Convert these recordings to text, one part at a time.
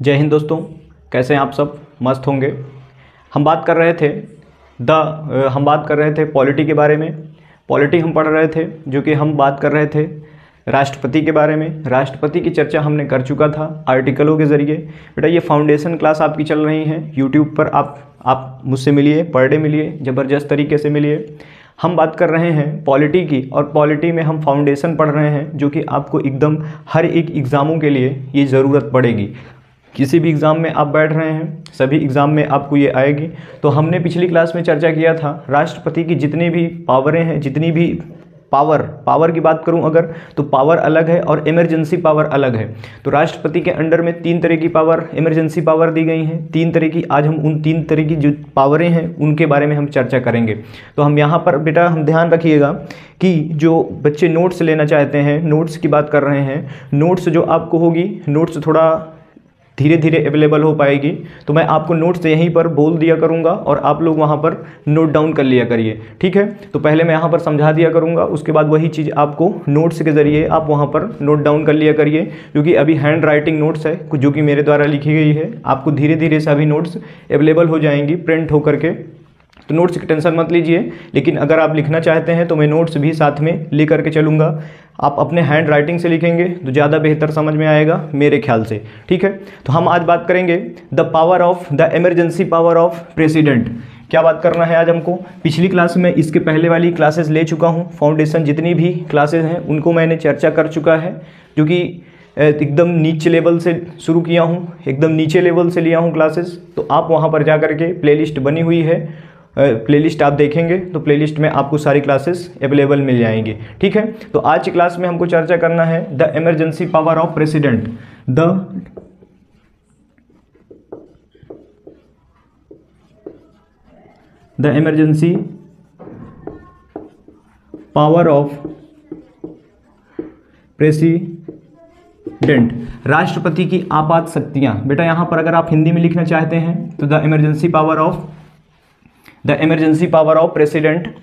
जय हिंद दोस्तों, कैसे हैं आप सब? मस्त होंगे। हम बात कर रहे थे द हम बात कर रहे थे पॉलिटी के बारे में। पॉलिटी हम पढ़ रहे थे, जो कि हम बात कर रहे थे राष्ट्रपति के बारे में। राष्ट्रपति की चर्चा हमने कर चुका था आर्टिकलों के ज़रिए। बेटा, ये फाउंडेशन क्लास आपकी चल रही हैं। यूट्यूब पर आप आप मुझसे मिलिए, पर डे मिलिए, ज़बरदस्त तरीके से मिलिए। हम बात कर रहे हैं पॉलिटी की, और पॉलिटी में हम फाउंडेशन पढ़ रहे हैं, जो कि आपको एकदम हर एक एग्ज़ामों के लिए ये ज़रूरत पड़ेगी। किसी भी एग्ज़ाम में आप बैठ रहे हैं, सभी एग्ज़ाम में आपको ये आएगी। तो हमने पिछली क्लास में चर्चा किया था, राष्ट्रपति की जितनी भी पावरें हैं, जितनी भी पावर पावर की बात करूँ अगर तो पावर अलग है और इमरजेंसी पावर अलग है। तो राष्ट्रपति के अंडर में तीन तरह की पावर इमरजेंसी पावर दी गई हैं। तीन तरह की, आज हम उन तीन तरह की जो पावरें हैं, उनके बारे में हम चर्चा करेंगे। तो हम यहाँ पर, बेटा, हम ध्यान रखिएगा कि जो बच्चे नोट्स लेना चाहते हैं नोट्स की बात कर रहे हैं नोट्स जो आपको होगी नोट्स थोड़ा धीरे धीरे अवेलेबल हो पाएगी। तो मैं आपको नोट्स यहीं पर बोल दिया करूँगा और आप लोग वहाँ पर नोट डाउन कर लिया करिए। ठीक है? तो पहले मैं यहाँ पर समझा दिया करूँगा, उसके बाद वही चीज़ आपको नोट्स के ज़रिए आप वहाँ पर नोट डाउन कर लिया करिए, क्योंकि अभी हैंड राइटिंग नोट्स है, जो कि मेरे द्वारा लिखी गई है। आपको धीरे धीरे सभी नोट्स अवेलेबल हो जाएँगी प्रिंट होकर के। तो नोट्स की टेंशन मत लीजिए। लेकिन अगर आप लिखना चाहते हैं तो मैं नोट्स भी साथ में ले करके चलूँगा। आप अपने हैंड राइटिंग से लिखेंगे तो ज़्यादा बेहतर समझ में आएगा मेरे ख्याल से। ठीक है? तो हम आज बात करेंगे the power of the emergency power of president क्या बात करना है आज हमको? पिछली क्लास में इसके पहले वाली क्लासेस ले चुका हूँ। फाउंडेशन जितनी भी क्लासेस हैं, उनको मैंने चर्चा कर चुका है, जो कि एकदम नीचे लेवल से शुरू किया हूँ, एकदम नीचे लेवल से लिया हूँ क्लासेस तो आप वहाँ पर जा कर के प्लेलिस्ट बनी हुई है। प्लेलिस्ट आप देखेंगे तो प्लेलिस्ट में आपको सारी क्लासेस अवेलेबल मिल जाएँगी। ठीक है? तो आज की क्लास में हमको चर्चा करना है the emergency power of president the the emergency power of president राष्ट्रपति की आपात शक्तियाँ। बेटा, यहाँ पर अगर आप हिंदी में लिखना चाहते हैं तो the emergency power of the emergency power of president.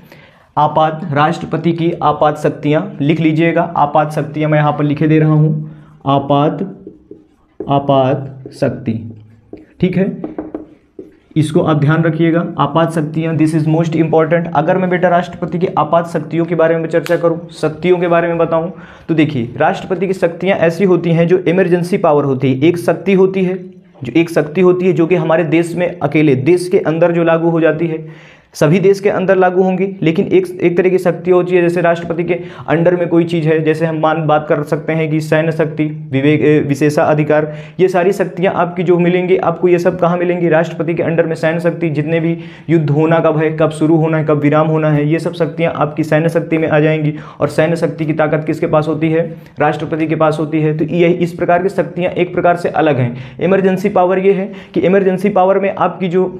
आपात, राष्ट्रपति की आपात शक्तियाँ, लिख लीजिएगा, आपात शक्तियाँ मैं यहाँ पर लिखे दे रहा हूँ। आपात आपात शक्ति। ठीक है? इसको आप ध्यान रखिएगा, आपात शक्तियाँ दिस इज़ मोस्ट इंपॉर्टेंट अगर मैं बेटा राष्ट्रपति की आपात शक्तियों के बारे में चर्चा करूँ, शक्तियों के बारे में बताऊँ तो देखिए, राष्ट्रपति की शक्तियाँ ऐसी होती हैं जो इमरजेंसी पावर होती है। एक शक्ति होती है जो एक शक्ति होती है जो कि हमारे देश में अकेले, देश के अंदर जो लागू हो जाती है। सभी देश के अंदर लागू होंगी, लेकिन एक एक तरह की शक्ति होती है जैसे राष्ट्रपति के अंडर में कोई चीज़ है, जैसे हम मान, बात कर सकते हैं कि सैन्य शक्ति, विवेक विशेषा अधिकार ये सारी शक्तियाँ आपकी जो मिलेंगी, आपको ये सब कहाँ मिलेंगी? राष्ट्रपति के अंडर में सैन्य शक्ति, जितने भी युद्ध होना, कब है, कब शुरू होना है, कब विराम होना है, ये सब शक्तियाँ आपकी सैन्य शक्ति में आ जाएँगी। और सैन्य शक्ति की ताकत किसके पास होती है? राष्ट्रपति के पास होती है। तो ये, इस प्रकार की शक्तियाँ एक प्रकार से अलग हैं। इमरजेंसी पावर ये है कि इमरजेंसी पावर में आपकी जो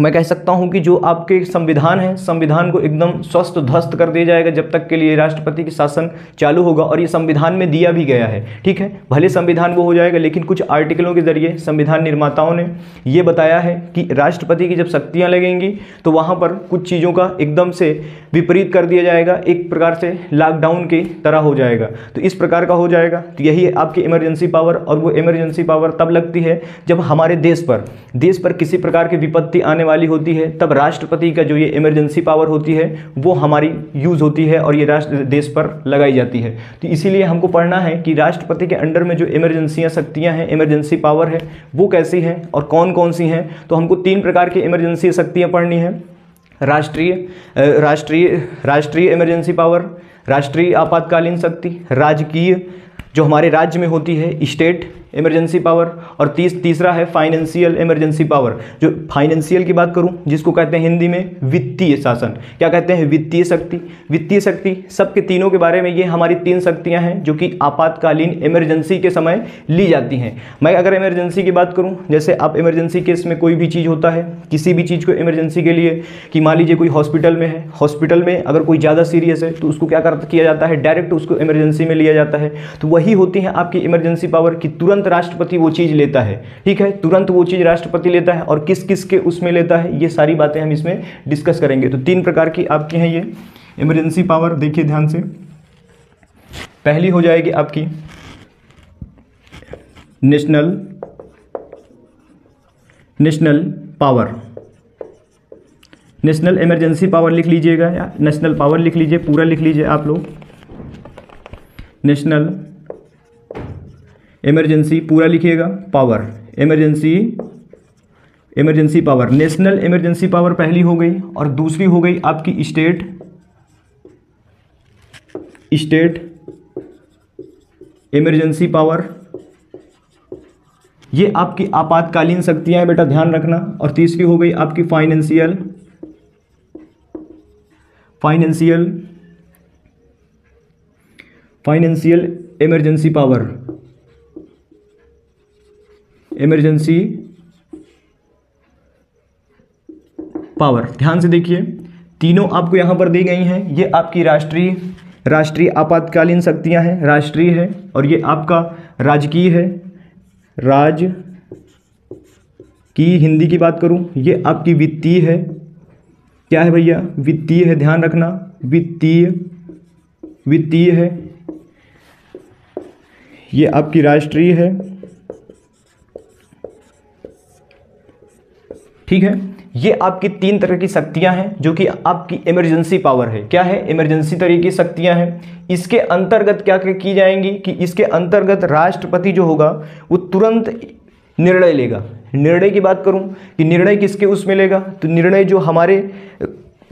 मैं कह सकता हूँ कि जो आपके संविधान है, संविधान को एकदम स्वस्थ ध्वस्त कर दिया जाएगा जब तक के लिए राष्ट्रपति की शासन चालू होगा और ये संविधान में दिया भी गया है। ठीक है? भले संविधान वो हो जाएगा, लेकिन कुछ आर्टिकलों के ज़रिए संविधान निर्माताओं ने ये बताया है कि राष्ट्रपति की जब शक्तियाँ लगेंगी तो वहाँ पर कुछ चीज़ों का एकदम से विपरीत कर दिया जाएगा, एक प्रकार से लॉकडाउन की तरह हो जाएगा। तो इस प्रकार का हो जाएगा। तो यही आपकी इमरजेंसी पावर और वो इमरजेंसी पावर तब लगती है जब हमारे देश पर देश पर किसी प्रकार की विपत्ति आने आने वाली होती है, तब राष्ट्रपति का जो ये इमरजेंसी पावर होती है, वो हमारी यूज़ होती है और ये राष्ट्र, देश पर लगाई जाती है। तो इसीलिए हमको पढ़ना है कि राष्ट्रपति के अंडर में जो इमरजेंसियाँ शक्तियाँ हैं इमरजेंसी पावर है, वो कैसी हैं और कौन कौन सी हैं? तो हमको तीन प्रकार की इमरजेंसी शक्तियाँ पढ़नी है। राष्ट्रीय राष्ट्रीय राष्ट्रीय इमरजेंसी पावर राष्ट्रीय आपातकालीन शक्ति, राजकीय, जो हमारे राज्य में होती है स्टेट इमरजेंसी पावर और तीस, तीसरा है फाइनेंशियल इमरजेंसी पावर जो फाइनेंशियल की बात करूँ, जिसको कहते हैं हिंदी में वित्तीय शासन। क्या कहते हैं वित्तीय शक्ति? वित्तीय शक्ति सबके तीनों के बारे में ये हमारी तीन शक्तियाँ हैं, जो कि आपातकालीन इमरजेंसी के समय ली जाती हैं। मैं अगर इमरजेंसी की बात करूँ, जैसे आप इमरजेंसी केस में कोई भी चीज़ होता है, किसी भी चीज़ को इमरजेंसी के लिए कि मान लीजिए कोई हॉस्पिटल में है हॉस्पिटल में अगर कोई ज़्यादा सीरियस है तो उसको क्या कर, किया जाता है? डायरेक्ट उसको इमरजेंसी में लिया जाता है। तो वही होती है आपकी इमरजेंसी पावर की तुरंत तुरंत राष्ट्रपति वो चीज़ लेता है। ठीक है? तुरंत वो चीज़ राष्ट्रपति लेता है और किस किस के उसमें लेता है, ये सारी बातें हम इसमें डिस्कस करेंगे। तो तीन प्रकार की आपकी हैं ये। इमरजेंसी पावर देखिए ध्यान से। पहली हो जाएगी आपकी national national power national emergency power लिख लीजिएगा या नेशनल पावर लिख लीजिए, पूरा लिख लीजिए आप लोग। नेशनल इमरजेंसी पूरा लिखिएगा power emergency emergency power national emergency power पहली हो गई और दूसरी हो गई आपकी स्टेट स्टेट इमरजेंसी पावर ये आपकी आपातकालीन शक्तियाँ हैं बेटा, ध्यान रखना. और तीसरी हो गई आपकी financial financial financial emergency power emergency, power. ध्यान से देखिए, तीनों आपको यहाँ पर दी गई हैं। ये आपकी राष्ट्रीय राष्ट्रीय आपातकालीन शक्तियाँ हैं, राष्ट्रीय है, और ये आपका राजकीय है। राज की हिंदी की बात करूँ, ये आपकी वित्तीय है। क्या है भैया? वित्तीय है, ध्यान रखना। वित्तीय वित्तीय है। ये आपकी राष्ट्रीय है। ठीक है? ये आपकी तीन तरह की शक्तियाँ हैं, जो कि आपकी इमरजेंसी पावर है। क्या है? इमरजेंसी तरह की शक्तियाँ हैं। इसके अंतर्गत क्या क्या की जाएँगी? कि इसके अंतर्गत राष्ट्रपति जो होगा, वो तुरंत निर्णय लेगा। निर्णय की बात करूँ, कि निर्णय किसके उसमें लेगा? तो निर्णय जो हमारे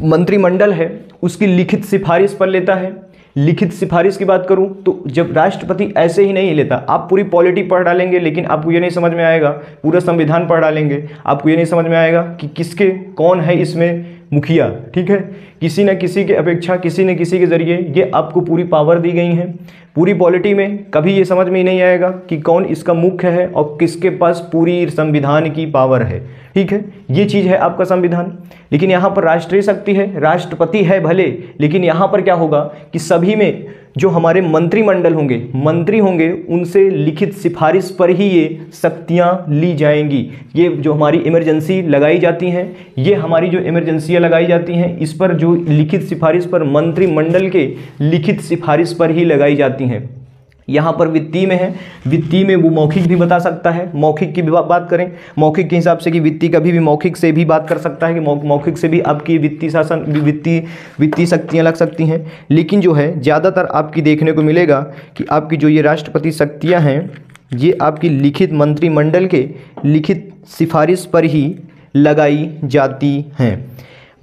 मंत्रिमंडल है, उसकी लिखित सिफारिश पर लेता है। लिखित सिफारिश की बात करूँ तो जब राष्ट्रपति ऐसे ही नहीं लेता, आप पूरी पॉलिटी पढ़ डालेंगे, लेकिन आपको ये नहीं समझ में आएगा, पूरा संविधान पढ़ डालेंगे, आपको ये नहीं समझ में आएगा कि किसके, कौन है इसमें मुखिया, ठीक है? किसी न किसी के अपेक्षा, किसी न किसी के ज़रिए ये आपको पूरी पावर दी गई हैं। पूरी पॉलिटी में कभी ये समझ में ही नहीं आएगा कि कौन इसका मुख्य है और किसके पास पूरी संविधान की पावर है। ठीक है? ये चीज़ है आपका संविधान। लेकिन यहाँ पर राष्ट्रीय शक्ति है, राष्ट्रपति है भले, लेकिन यहाँ पर क्या होगा कि सभी में जो हमारे मंत्रिमंडल होंगे, मंत्री होंगे, उनसे लिखित सिफारिश पर ही ये शक्तियाँ ली जाएँगी। ये जो हमारी इमरजेंसी लगाई जाती हैं, ये हमारी जो इमरजेंसियाँ लगाई जाती हैं, इस पर जो लिखित सिफारिश पर मंत्रिमंडल के लिखित सिफारिश पर ही लगाई जाती हैं। यहाँ पर वित्तीय में है। वित्तीय में वो मौखिक भी बता सकता है। मौखिक की भी बात करें। मौखिक के हिसाब से कि वित्तीय कभी भी मौखिक से भी बात कर सकता है कि मौखिक से भी आपकी वित्तीय शासन वित्तीय वित्तीय शक्तियाँ लग सकती हैं। लेकिन जो है, ज़्यादातर आपकी देखने को मिलेगा कि आपकी जो ये राष्ट्रपति शक्तियाँ हैं, ये आपकी लिखित मंत्रिमंडल के लिखित सिफारिश पर ही लगाई जाती हैं।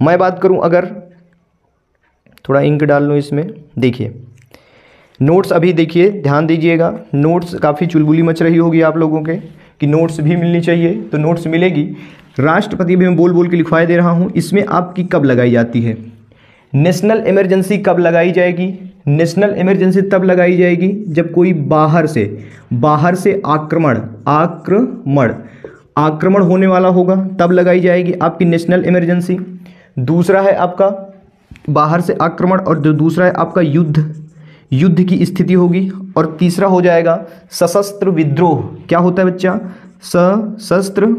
मैं बात करूँ अगर थोड़ा इंक डाल लूँ इसमें। देखिए नोट्स अभी देखिए, ध्यान दीजिएगा। नोट्स काफ़ी चुलबुली मच रही होगी आप लोगों के कि नोट्स भी मिलनी चाहिए तो नोट्स मिलेगी। राष्ट्रपति भी मैं बोल बोल के लिखवाए दे रहा हूँ, इसमें आपकी कब लगाई जाती है? नेशनल इमरजेंसी कब लगाई जाएगी? नेशनल इमरजेंसी तब लगाई जाएगी जब कोई बाहर से बाहर से आक्रमण आक्रमण आक्रमण होने वाला होगा, तब लगाई जाएगी आपकी नेशनल इमरजेंसी दूसरा है आपका बाहर से आक्रमण और जो दूसरा है आपका युद्ध। युद्ध की स्थिति होगी और तीसरा हो जाएगा सशस्त्र विद्रोह। क्या होता है बच्चा? सशस्त्र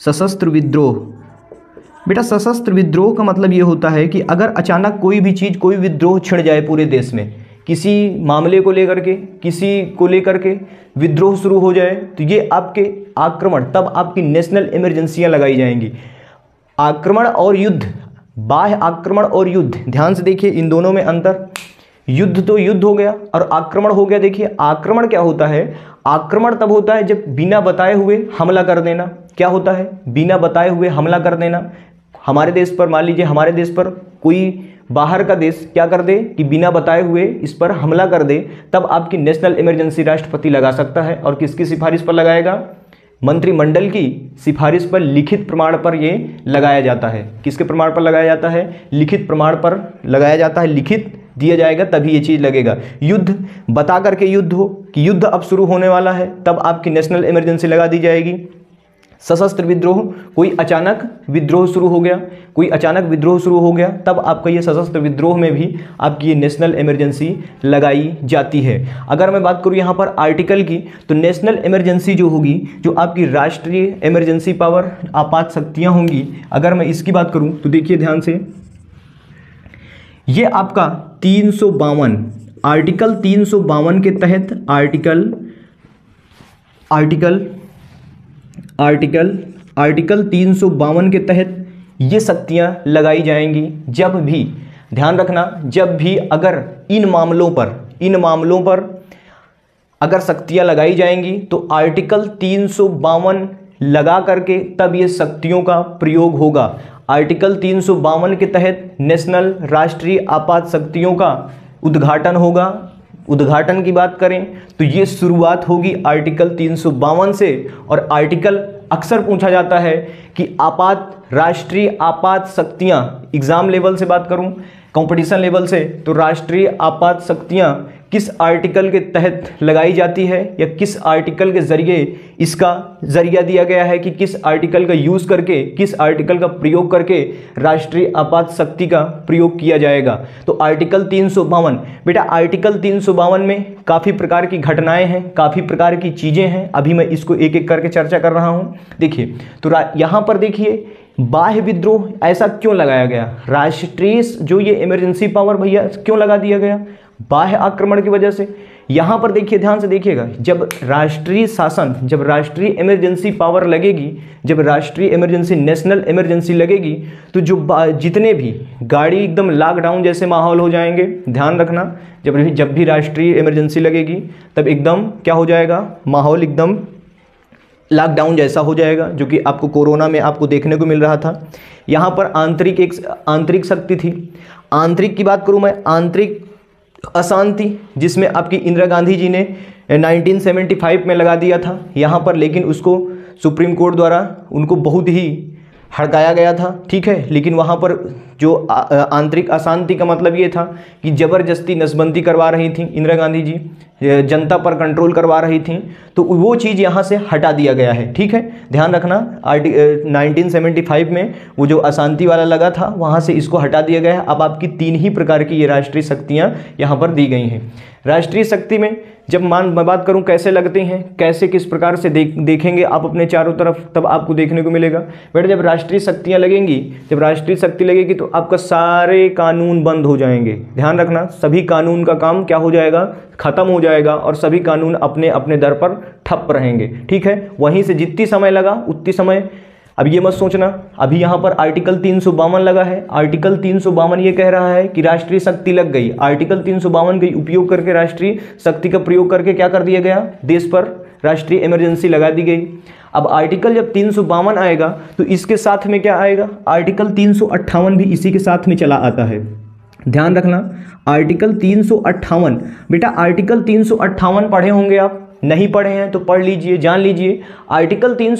सशस्त्र विद्रोह। बेटा, सशस्त्र विद्रोह का मतलब ये होता है कि अगर अचानक कोई भी चीज़, कोई विद्रोह छिड़ जाए पूरे देश में, किसी मामले को लेकर के, किसी को लेकर के विद्रोह शुरू हो जाए तो ये आपके आक्रमण, तब आपकी नेशनल इमरजेंसियाँ लगाई जाएँगी। आक्रमण और युद्ध बाह्य आक्रमण और युद्ध। ध्यान से देखिए, इन दोनों में अंतर। युद्ध तो युद्ध हो गया और आक्रमण हो गया। देखिए, आक्रमण क्या होता है? आक्रमण तब होता है जब बिना बताए हुए हमला कर देना। क्या होता है? बिना बताए हुए हमला कर देना। हमारे देश पर, मान लीजिए, हमारे देश पर कोई बाहर का देश क्या कर दे कि बिना बताए हुए इस पर हमला कर दे, तब आपकी नेशनल इमरजेंसी राष्ट्रपति लगा सकता है। और किसकी सिफारिश पर लगाएगा? मंत्रिमंडल की सिफारिश पर लिखित प्रमाण पर ये लगाया जाता है। किसके प्रमाण पर लगाया जाता है? लिखित प्रमाण पर लगाया जाता है। लिखित दिया जाएगा, तभी ये चीज़ लगेगा। युद्ध, बता करके युद्ध हो कि युद्ध अब शुरू होने वाला है, तब आपकी नेशनल इमरजेंसी लगा दी जाएगी। सशस्त्र विद्रोह, कोई अचानक विद्रोह शुरू हो गया, कोई अचानक विद्रोह शुरू हो गया, तब आपका ये सशस्त्र विद्रोह में भी आपकी ये नेशनल इमरजेंसी लगाई जाती है। अगर मैं बात करूँ यहाँ पर आर्टिकल की तो नेशनल इमरजेंसी जो होगी, जो आपकी राष्ट्रीय इमरजेंसी पावर आपात शक्तियाँ होंगी, अगर मैं इसकी बात करूँ तो देखिए ध्यान से। ये आपका तीन सौ बावन, आर्टिकल तीन सौ बावन के तहत आर्टिकल आर्टिकल आर्टिकल आर्टिकल तीन सौ बावन के तहत ये शक्तियाँ लगाई जाएँगी। जब भी, ध्यान रखना, जब भी अगर इन मामलों पर, इन मामलों पर अगर शक्तियाँ लगाई जाएँगी तो आर्टिकल तीन सौ बावन लगा करके तब ये शक्तियों का प्रयोग होगा। आर्टिकल तीन सौ बावन के तहत नेशनल राष्ट्रीय आपात शक्तियों का उद्घाटन होगा। उद्घाटन की बात करें तो ये शुरुआत होगी आर्टिकल तीन सौ बावन से और आर्टिकल अक्सर पूछा जाता है कि आपात, राष्ट्रीय आपात शक्तियाँ, एग्ज़ाम लेवल से बात करूँ, कंपटीशन लेवल से तो राष्ट्रीय आपात शक्तियाँ किस आर्टिकल के तहत लगाई जाती है या किस आर्टिकल के ज़रिए इसका ज़रिया दिया गया है कि किस आर्टिकल का यूज़ करके, किस आर्टिकल का प्रयोग करके राष्ट्रीय आपात शक्ति का प्रयोग किया जाएगा। तो आर्टिकल तीन सौ बावन, बेटा आर्टिकल तीन सौ बावन में काफ़ी प्रकार की घटनाएँ हैं, काफ़ी प्रकार की चीज़ें हैं। अभी मैं इसको एक एक करके चर्चा कर रहा हूँ। देखिए तो यहाँ पर देखिए, बाह्य विद्रोह ऐसा क्यों लगाया गया? राष्ट्रीय जो ये इमरजेंसी पावर भैया, क्यों लगा दिया गया? बाह्य आक्रमण की वजह से। यहाँ पर देखिए, ध्यान से देखिएगा, जब राष्ट्रीय शासन, जब राष्ट्रीय इमरजेंसी पावर लगेगी, जब राष्ट्रीय इमरजेंसी नेशनल इमरजेंसी लगेगी तो जो जितने भी गाड़ी एकदम लॉकडाउन जैसे माहौल हो जाएँगे, ध्यान रखना, जब भी जब भी राष्ट्रीय इमरजेंसी लगेगी, तब एकदम क्या हो जाएगा, माहौल एकदम लॉकडाउन जैसा हो जाएगा, जो कि आपको कोरोना में आपको देखने को मिल रहा था। यहाँ पर आंतरिक एक, आंतरिक शक्ति थी। आंतरिक की बात करूँ मैं, आंतरिक अशांति, जिसमें आपकी इंदिरा गांधी जी ने 1975 में लगा दिया था, यहाँ पर, लेकिन उसको सुप्रीम कोर्ट द्वारा, उनको बहुत ही हड़काया गया था, ठीक है? लेकिन वहाँ पर जो आंतरिक अशांति का मतलब ये था कि ज़बरदस्ती नसबंदी करवा रही थी इंदिरा गांधी जी जनता पर कंट्रोल करवा रही थी तो वो चीज़ यहाँ से हटा दिया गया है, ठीक है? ध्यान रखना, आर्टि नाइनटीन में वो जो अशांति वाला लगा था, वहाँ से इसको हटा दिया गया है। अब आपकी तीन ही प्रकार की ये राष्ट्रीय शक्तियाँ यहाँ पर दी गई हैं। राष्ट्रीय शक्ति में जब मान, मैं बात करूँ कैसे लगते हैं, कैसे, किस प्रकार से देख, देखेंगे आप अपने चारों तरफ़, तब आपको देखने को मिलेगा। बेटा, जब राष्ट्रीय शक्तियाँ लगेंगी, जब राष्ट्रीय शक्ति लगेगी तो आपका सारे कानून बंद हो जाएँगे। ध्यान रखना, सभी कानून का काम क्या हो जाएगा? खत्म हो जाएगा और सभी कानून अपने अपने दर पर ठप रहेंगे। ठीक है? वहीं से जितनी समय लगा, उतनी समय अब ये मत सोचना, अभी यहाँ पर आर्टिकल तीन सौ बावन लगा है। आर्टिकल तीन सौ बावन ये कह रहा है कि राष्ट्रीय शक्ति लग गई। आर्टिकल तीन सौ बावन का उपयोग करके राष्ट्रीय शक्ति का प्रयोग करके क्या कर दिया गया? देश पर राष्ट्रीय इमरजेंसी लगा दी गई। अब आर्टिकल जब तीन सौ बावन आएगा तो इसके साथ में क्या आएगा? आर्टिकल तीन सौ अट्ठावन भी इसी के साथ में चला आता है। ध्यान रखना आर्टिकल तीन सौ अट्ठावन, बेटा आर्टिकल तीन सौ अट्ठावन पढ़े होंगे आप। नहीं पढ़े हैं तो पढ़ लीजिए, जान लीजिए। आर्टिकल तीन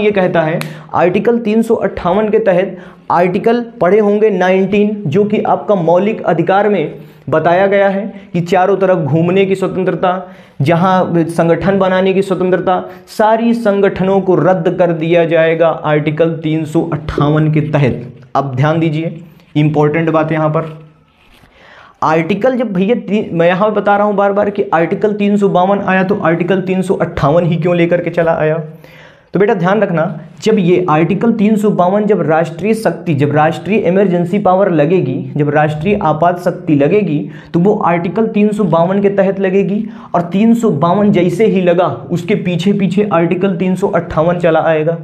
ये कहता है, आर्टिकल तीन सौ अट्ठावन के तहत आर्टिकल पढ़े होंगे 19 जो कि आपका मौलिक अधिकार में बताया गया है कि चारों तरफ़ घूमने की स्वतंत्रता, जहाँ संगठन बनाने की स्वतंत्रता, सारी संगठनों को रद्द कर दिया जाएगा आर्टिकल तीन सौ अट्ठावन के तहत। अब ध्यान दीजिए, इंपॉर्टेंट बात यहाँ पर। आर्टिकल जब भैया मैं यहाँ पे बता रहा हूँ बार बार कि आर्टिकल तीन सौ बावन आया तो आर्टिकल तीन सौ अट्ठावन ही क्यों लेकर के चला आया? तो बेटा ध्यान रखना, जब ये आर्टिकल तीन सौ बावन जब राष्ट्रीय शक्ति, जब राष्ट्रीय इमरजेंसी पावर लगेगी, जब राष्ट्रीय आपात शक्ति लगेगी तो वो आर्टिकल तीन सौ बावन के तहत लगेगी और तीन सौ बावन जैसे ही लगा, उसके पीछे पीछे आर्टिकल तीन सौ अट्ठावन चला आएगा।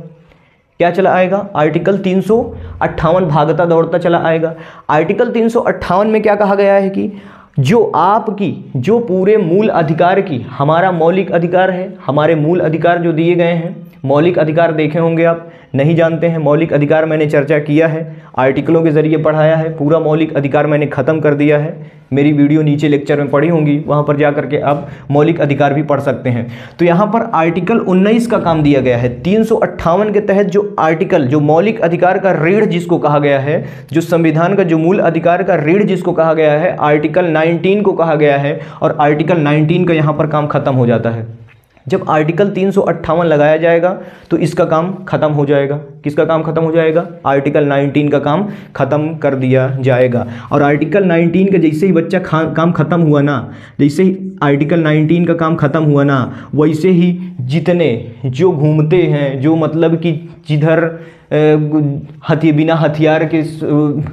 क्या चला आएगा? आर्टिकल तीन सौ अट्ठावन भागता दौड़ता चला आएगा। आर्टिकल तीन सौ अट्ठावन में क्या कहा गया है कि जो आपकी, जो पूरे मूल अधिकार की, हमारा मौलिक अधिकार है, हमारे मूल अधिकार जो दिए गए हैं मौलिक अधिकार देखे होंगे आप। नहीं जानते हैं, मौलिक अधिकार मैंने चर्चा किया है, आर्टिकलों के ज़रिए पढ़ाया है, पूरा मौलिक अधिकार मैंने ख़त्म कर दिया है। मेरी वीडियो नीचे लेक्चर में पढ़ी होंगी, वहाँ पर जा करके आप मौलिक अधिकार भी पढ़ सकते हैं। तो यहाँ पर आर्टिकल 19 का काम दिया गया है। तीन सौ अट्ठावन के तहत जो आर्टिकल, जो मौलिक अधिकार का रीढ़ जिसको कहा गया है, जो संविधान का, जो मूल अधिकार का रीढ़ जिसको कहा गया है, आर्टिकल नाइनटीन को कहा गया है और आर्टिकल नाइनटीन का यहाँ पर काम खत्म हो जाता है। जब आर्टिकल तीन सौ अट्ठावन लगाया जाएगा तो इसका काम खत्म हो जाएगा। किसका काम खत्म हो जाएगा? आर्टिकल 19 का काम खत्म कर दिया जाएगा। और आर्टिकल 19 का जैसे ही बच्चा काम खत्म हुआ ना, जैसे ही आर्टिकल 19 का काम खत्म हुआ ना, वैसे ही जितने जो घूमते हैं, जो मतलब कि जिधर हथि, बिना हथियार के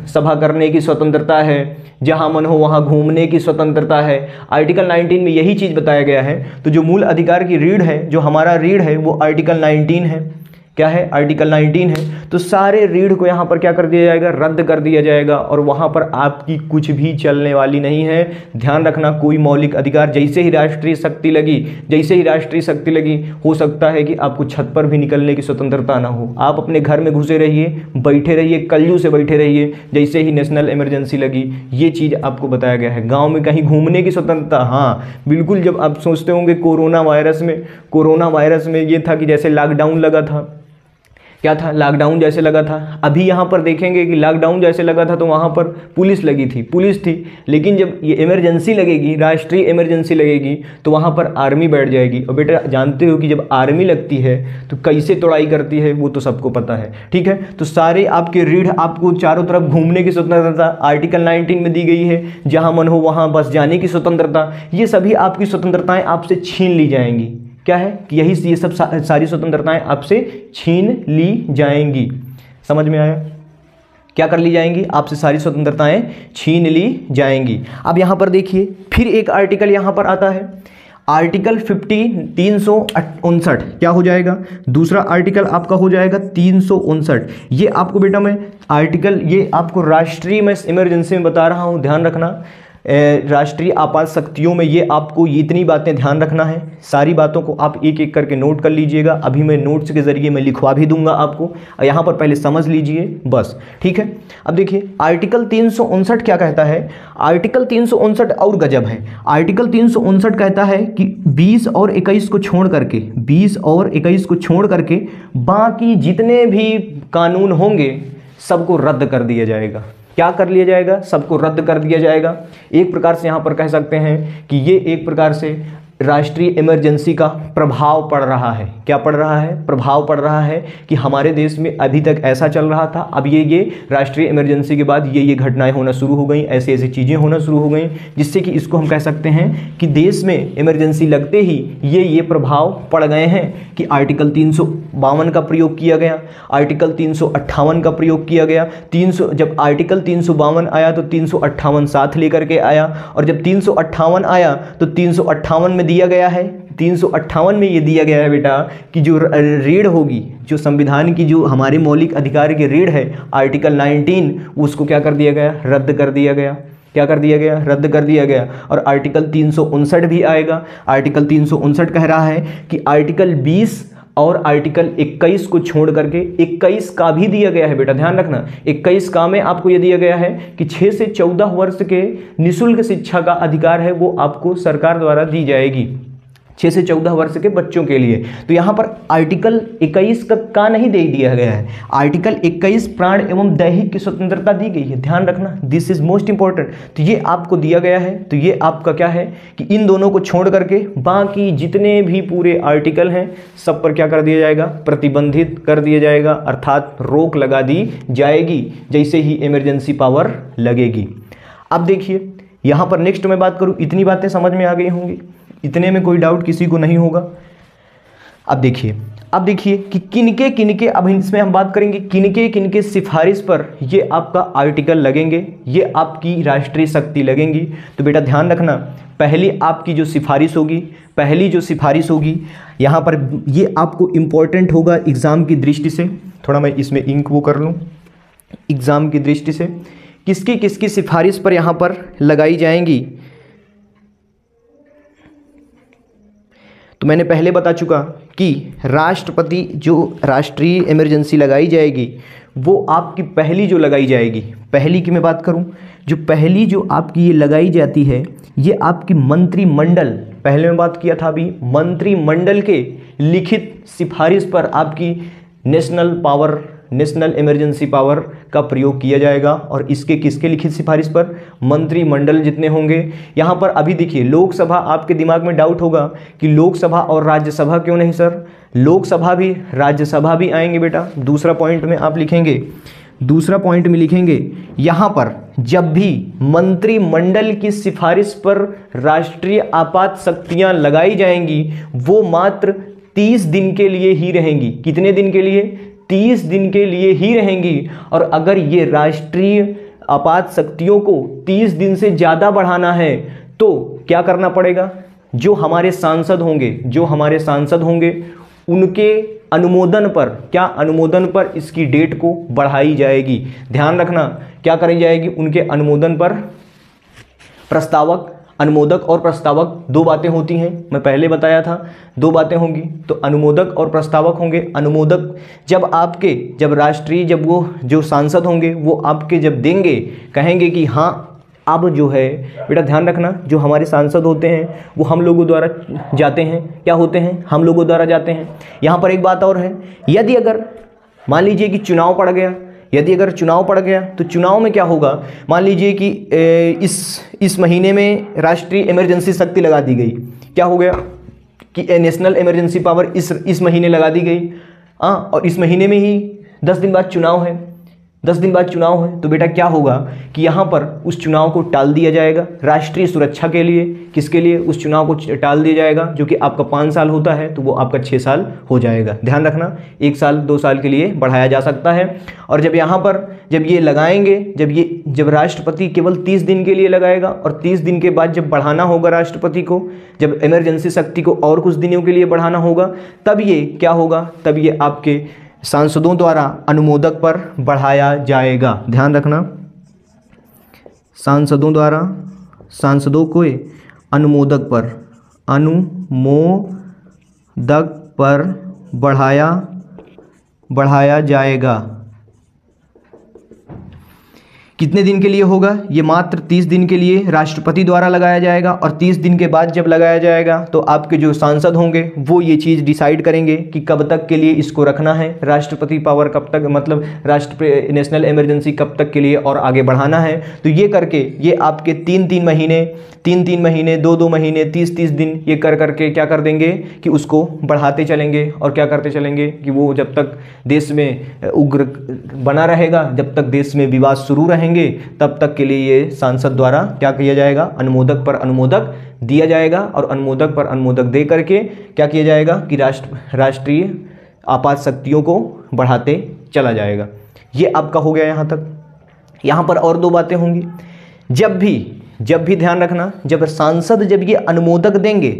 सभा करने की स्वतंत्रता है, जहाँ मन हो वहाँ घूमने की स्वतंत्रता है। आर्टिकल 19 में यही चीज़ बताया गया है। तो जो मूल अधिकार की रीढ़ है, जो हमारा रीढ़ है, वो आर्टिकल 19 है। क्या है? आर्टिकल 19 है। तो सारे रीढ़ को यहाँ पर क्या कर दिया जाएगा? रद्द कर दिया जाएगा। और वहाँ पर आपकी कुछ भी चलने वाली नहीं है। ध्यान रखना, कोई मौलिक अधिकार जैसे ही राष्ट्रीय शक्ति लगी, जैसे ही राष्ट्रीय शक्ति लगी, हो सकता है कि आपको छत पर भी निकलने की स्वतंत्रता ना हो। आप अपने घर में घुसे रहिए, बैठे रहिए कलयू से बैठे रहिए, जैसे ही नेशनल इमरजेंसी लगी। ये चीज़ आपको बताया गया है। गाँव में कहीं घूमने की स्वतंत्रता हाँ बिल्कुल जब आप सोचते होंगे कोरोना वायरस में, कोरोना वायरस में ये था कि जैसे लॉकडाउन लगा था। क्या था? लॉकडाउन जैसे लगा था। अभी यहाँ पर देखेंगे कि लॉकडाउन जैसे लगा था तो वहाँ पर पुलिस लगी थी। पुलिस थी, लेकिन जब ये इमरजेंसी लगेगी, राष्ट्रीय इमरजेंसी लगेगी तो वहाँ पर आर्मी बैठ जाएगी। और बेटा, जानते हो कि जब आर्मी लगती है तो कैसे तोड़ाई करती है, वो तो सबको पता है। ठीक है? तो सारे आपके रीढ़ आपको चारों तरफ़ घूमने की स्वतंत्रता आर्टिकल नाइनटीन में दी गई है। जहाँ मन हो, वहाँ बस जाने की स्वतंत्रता। ये सभी आपकी स्वतंत्रताएँ आपसे छीन ली जाएँगी। क्या है कि यही ये सब सारी स्वतंत्रताएँ आपसे छीन ली जाएँगी। समझ में आया? क्या कर ली जाएँगी? आपसे सारी स्वतंत्रताएँ छीन ली जाएँगी। अब यहाँ पर देखिए, फिर एक आर्टिकल यहाँ पर आता है। आर्टिकल फिफ्टी तीन सौ उनसठ, क्या हो जाएगा? दूसरा आर्टिकल आपका हो जाएगा तीन सौ उनसठ। ये आपको बेटा मैं आर्टिकल ये आपको राष्ट्रीय मैं इमरजेंसी में बता रहा हूँ, ध्यान रखना। राष्ट्रीय आपात शक्तियों में ये आपको इतनी बातें ध्यान रखना है। सारी बातों को आप एक एक करके नोट कर लीजिएगा। अभी मैं नोट्स के ज़रिए मैं लिखवा भी दूँगा आपको। यहाँ पर पहले समझ लीजिए, बस। ठीक है? अब देखिए, आर्टिकल तीन सौ उनसठ क्या कहता है? आर्टिकल तीन सौ उनसठ और गजब है। आर्टिकल तीन सौ उनसठ कहता है कि 20 और 21 को छोड़ करके 20 और 21 को छोड़ करके बाकी जितने भी कानून होंगे, सबको रद्द कर दिया जाएगा। क्या कर लिया जाएगा? सबको रद्द कर दिया जाएगा। एक प्रकार से यहाँ पर कह सकते हैं कि ये एक प्रकार से राष्ट्रीय इमरजेंसी का प्रभाव पड़ रहा है। क्या पड़ रहा है? प्रभाव पड़ रहा है कि हमारे देश में अभी तक ऐसा चल रहा था। अब ये ये राष्ट्रीय इमरजेंसी के बाद ये ये घटनाएँ होना शुरू हो गई, ऐसी ऐसी चीज़ें होना शुरू हो गई, जिससे कि इसको हम कह सकते हैं कि देश में इमरजेंसी लगते ही ये ये प्रभाव पड़ गए हैं कि आर्टिकल तीन सौ बावन का प्रयोग किया गया आर्टिकल तीन सौ अट्ठावन का प्रयोग किया गया। तीन सौ, जब आर्टिकल तीन सौ बावन आया तो तीन सौ अट्ठावन साथ लेकर के आया और जब तीन सौ अट्ठावन आया तो तीन में में दिया गया है। तीन में ये दिया गया है बेटा कि जो रीढ़ होगी, जो संविधान की जो हमारे मौलिक अधिकार की रीढ़ है, आर्टिकल 19 उसको क्या कर दिया गया? रद्द कर दिया गया। क्या कर दिया गया? रद्द कर दिया गया। और आर्टिकल तीन सौ उनसठ भी आएगा। आर्टिकल तीन सौ उनसठ कह रहा है कि आर्टिकल 20 और आर्टिकल 21 को छोड़ करके 21 का भी दिया गया है बेटा, ध्यान रखना। 21 का में आपको यह दिया गया है कि 6 से 14 वर्ष के निशुल्क शिक्षा का अधिकार है, वो आपको सरकार द्वारा दी जाएगी। छः से चौदह वर्ष के बच्चों के लिए। तो यहाँ पर आर्टिकल 21 का, का नहीं दे दिया गया है। आर्टिकल 21 प्राण एवं दैहिक की स्वतंत्रता दी गई है। ध्यान रखना दिस इज़ मोस्ट इंपॉर्टेंट तो ये आपको दिया गया है। तो ये आपका क्या है कि इन दोनों को छोड़ करके बाकी जितने भी पूरे आर्टिकल हैं सब पर क्या कर दिया जाएगा? प्रतिबंधित कर दिया जाएगा। अर्थात रोक लगा दी जाएगी। जैसे ही इमरजेंसी पावर लगेगी। अब देखिए यहाँ पर नेक्स्ट मैं बात करूँ। इतनी बातें समझ में आ गई होंगी। इतने में कोई डाउट किसी को नहीं होगा। अब देखिए अब देखिए कि किनके किनके, अब इसमें हम बात करेंगे किनके किनके सिफारिश पर ये आपका आर्टिकल लगेंगे, ये आपकी राष्ट्रीय शक्ति लगेंगी। तो बेटा ध्यान रखना, पहली आपकी जो सिफारिश होगी, पहली जो सिफारिश होगी, यहाँ पर ये आपको इम्पोर्टेंट होगा एग्ज़ाम की दृष्टि से। थोड़ा मैं इसमें इंक वो कर लूँ। एग्ज़ाम की दृष्टि से। किसकी किसकी सिफारिश पर यहाँ पर लगाई जाएँगी? तो मैंने पहले बता चुका कि राष्ट्रपति जो राष्ट्रीय इमरजेंसी लगाई जाएगी, वो आपकी पहली जो लगाई जाएगी, पहली की मैं बात करूँ, जो पहली जो आपकी ये लगाई जाती है, ये आपकी मंत्रिमंडल, पहले में बात किया था अभी, मंत्रिमंडल के लिखित सिफारिश पर आपकी national power national emergency power का प्रयोग किया जाएगा। और इसके किसके लिखित सिफारिश पर? मंत्रिमंडल जितने होंगे। यहाँ पर अभी देखिए, लोकसभा आपके दिमाग में डाउट होगा कि लोकसभा और राज्यसभा क्यों नहीं, सर? लोकसभा भी, राज्यसभा भी आएँगे बेटा। दूसरा पॉइंट में आप लिखेंगे। दूसरा पॉइंट में लिखेंगे, यहाँ पर जब भी मंत्रिमंडल की सिफारिश पर राष्ट्रीय आपात शक्तियाँ लगाई जाएँगी, वो मात्र तीस दिन के लिए ही रहेंगी। कितने दिन के लिए? तीस दिन के लिए ही रहेंगी। और अगर ये राष्ट्रीय आपात शक्तियों को तीस दिन से ज़्यादा बढ़ाना है तो क्या करना पड़ेगा? जो हमारे सांसद होंगे, जो हमारे सांसद होंगे, उनके अनुमोदन पर, क्या अनुमोदन पर इसकी डेट को बढ़ाई जाएगी? ध्यान रखना, क्या करी जाएगी? उनके अनुमोदन पर प्रस्तावक अनुमोदक और प्रस्तावक दो बातें होती हैं। मैं पहले बताया था, दो बातें होंगी। तो अनुमोदक और प्रस्तावक होंगे। अनुमोदक जब आपके, जब राष्ट्रीय, जब वो जो सांसद होंगे, वो आपके जब देंगे, कहेंगे कि हाँ अब जो है, बेटा ध्यान रखना, जो हमारे सांसद होते हैं, वो हम लोगों द्वारा जाते हैं। क्या होते हैं? हम लोगों द्वारा जाते हैं। यहाँ पर एक बात और है। यदि अगर मान लीजिए कि चुनाव पड़ गया यदि अगर चुनाव पड़ गया तो चुनाव में क्या होगा? मान लीजिए कि इस इस महीने में राष्ट्रीय इमरजेंसी शक्ति लगा दी गई। क्या हो गया? कि नेशनल इमरजेंसी पावर इस इस महीने लगा दी गई। हाँ और इस महीने में ही दस दिन बाद चुनाव है। दस दिन बाद चुनाव है तो बेटा क्या होगा कि यहाँ पर उस चुनाव को टाल दिया जाएगा? राष्ट्रीय सुरक्षा के लिए, किसके लिए उस चुनाव को टाल दिया जाएगा? जो कि आपका पाँच साल होता है तो वो आपका छः साल हो जाएगा। ध्यान रखना, एक साल, दो साल के लिए बढ़ाया जा सकता है। और जब यहाँ पर, जब ये लगाएँगे, जब ये, जब राष्ट्रपति केवल तीस दिन के लिए लगाएगा, और तीस दिन के बाद जब बढ़ाना होगा राष्ट्रपति को, जब इमरजेंसी शक्ति को और कुछ दिनों के लिए बढ़ाना होगा, तब ये क्या होगा? तब ये आपके सांसदों द्वारा अनुमोदक पर बढ़ाया जाएगा। ध्यान रखना। सांसदों द्वारा, सांसदों को अनुमोदक पर अनुमोदक पर बढ़ाया बढ़ाया जाएगा। कितने दिन के लिए होगा? ये मात्र तीस दिन के लिए राष्ट्रपति द्वारा लगाया जाएगा और तीस दिन के बाद जब लगाया जाएगा तो आपके जो सांसद होंगे, वो ये चीज़ डिसाइड करेंगे कि कब तक के लिए इसको रखना है। राष्ट्रपति पावर कब तक मतलब राष्ट्र नेशनल इमरजेंसी कब तक के लिए और आगे बढ़ाना है। तो ये करके, ये आपके तीन तीन महीने, तीन तीन महीने, दो दो महीने, तीस तीस दिन, ये कर करके क्या कर देंगे कि उसको बढ़ाते चलेंगे और क्या करते चलेंगे कि वो जब तक देश में उग्र बना रहेगा, जब तक देश में विवाद शुरू रहेंगे। रहेंगे तब तक के लिए ये सांसद द्वारा क्या किया जाएगा? अनुमोदक पर अनुमोदक दिया जाएगा और अनुमोदक पर अनुमोदक दे करके क्या किया जाएगा कि राष्ट्र, राष्ट्रीय आपात शक्तियों को बढ़ाते चला जाएगा। ये आपका हो गया यहाँ तक। यहाँ पर और दो बातें होंगी। जब भी जब भी ध्यान रखना, जब सांसद जब ये अनुमोदक देंगे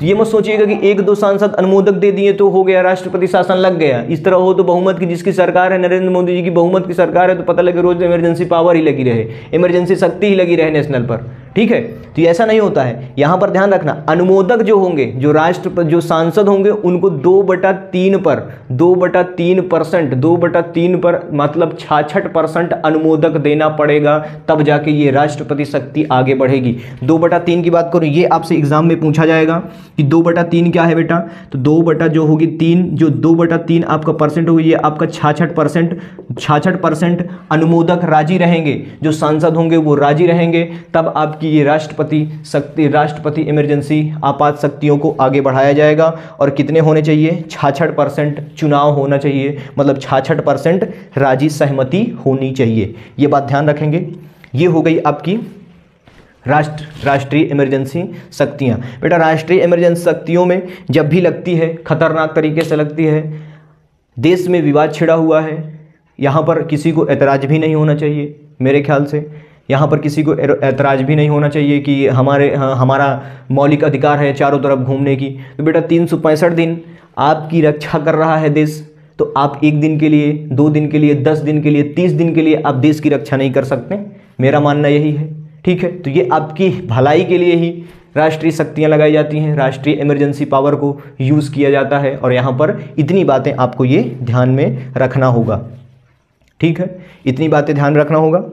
तो ये मत सोचिएगा कि एक दो सांसद अनुमोदक दे दिए तो हो गया, राष्ट्रपति शासन लग गया। इस तरह हो तो बहुमत की जिसकी सरकार है, नरेंद्र मोदी जी की बहुमत की सरकार है तो पता लगे रोज इमरजेंसी पावर ही लगी रहे। इमरजेंसी शक्ति ही लगी रहे नेशनल पर। ठीक है? तो ऐसा नहीं होता है। यहाँ पर ध्यान रखना, अनुमोदक जो होंगे, जो राष्ट्र, जो सांसद होंगे, उनको दो बटा तीन पर, दो बटा तीन परसेंट, दो बटा तीन पर मतलब छाछठ परसेंट अनुमोदक देना पड़ेगा, तब जाके ये राष्ट्रपति शक्ति आगे बढ़ेगी। दो बटा तीन की बात करूँ, ये आपसे एग्ज़ाम में पूछा जाएगा कि दो बटा तीन क्या है बेटा? तो दो बटा जो होगी तीन, जो दो बटा तीन आपका परसेंट होगी, ये आपका छाछठ परसेंट छाछठ परसेंट अनुमोदक राज़ी रहेंगे। जो सांसद होंगे वो राज़ी रहेंगे, तब कि ये राष्ट्रपति शक्ति, राष्ट्रपति इमरजेंसी आपात शक्तियों को आगे बढ़ाया जाएगा और कितने होने चाहिए? छाछठ परसेंट चुनाव होना चाहिए। मतलब छाछठ परसेंट राज़ी सहमति होनी चाहिए। ये बात ध्यान रखेंगे। ये हो गई आपकी राष्ट्र, राष्ट्रीय इमरजेंसी शक्तियाँ। बेटा, राष्ट्रीय इमरजेंसी शक्तियों में जब भी लगती है, खतरनाक तरीके से लगती है, देश में विवाद छिड़ा हुआ है, यहाँ पर किसी को ऐतराज़ भी नहीं होना चाहिए, मेरे ख्याल से। यहाँ पर किसी को ऐतराज़ भी नहीं होना चाहिए कि हमारे हमारा मौलिक अधिकार है चारों तरफ़ घूमने की। तो बेटा, तीन सौ पैंसठ दिन आपकी रक्षा कर रहा है देश। तो आप एक दिन के लिए, दो दिन के लिए, दस दिन के लिए, तीस दिन के लिए आप देश की रक्षा नहीं कर सकते। मेरा मानना यही है। ठीक है? तो ये आपकी भलाई के लिए ही राष्ट्रीय शक्तियाँ लगाई जाती हैं। राष्ट्रीय इमरजेंसी पावर को यूज़ किया जाता है और यहाँ पर इतनी बातें आपको ये ध्यान में रखना होगा। ठीक है? इतनी बातें ध्यान रखना होगा।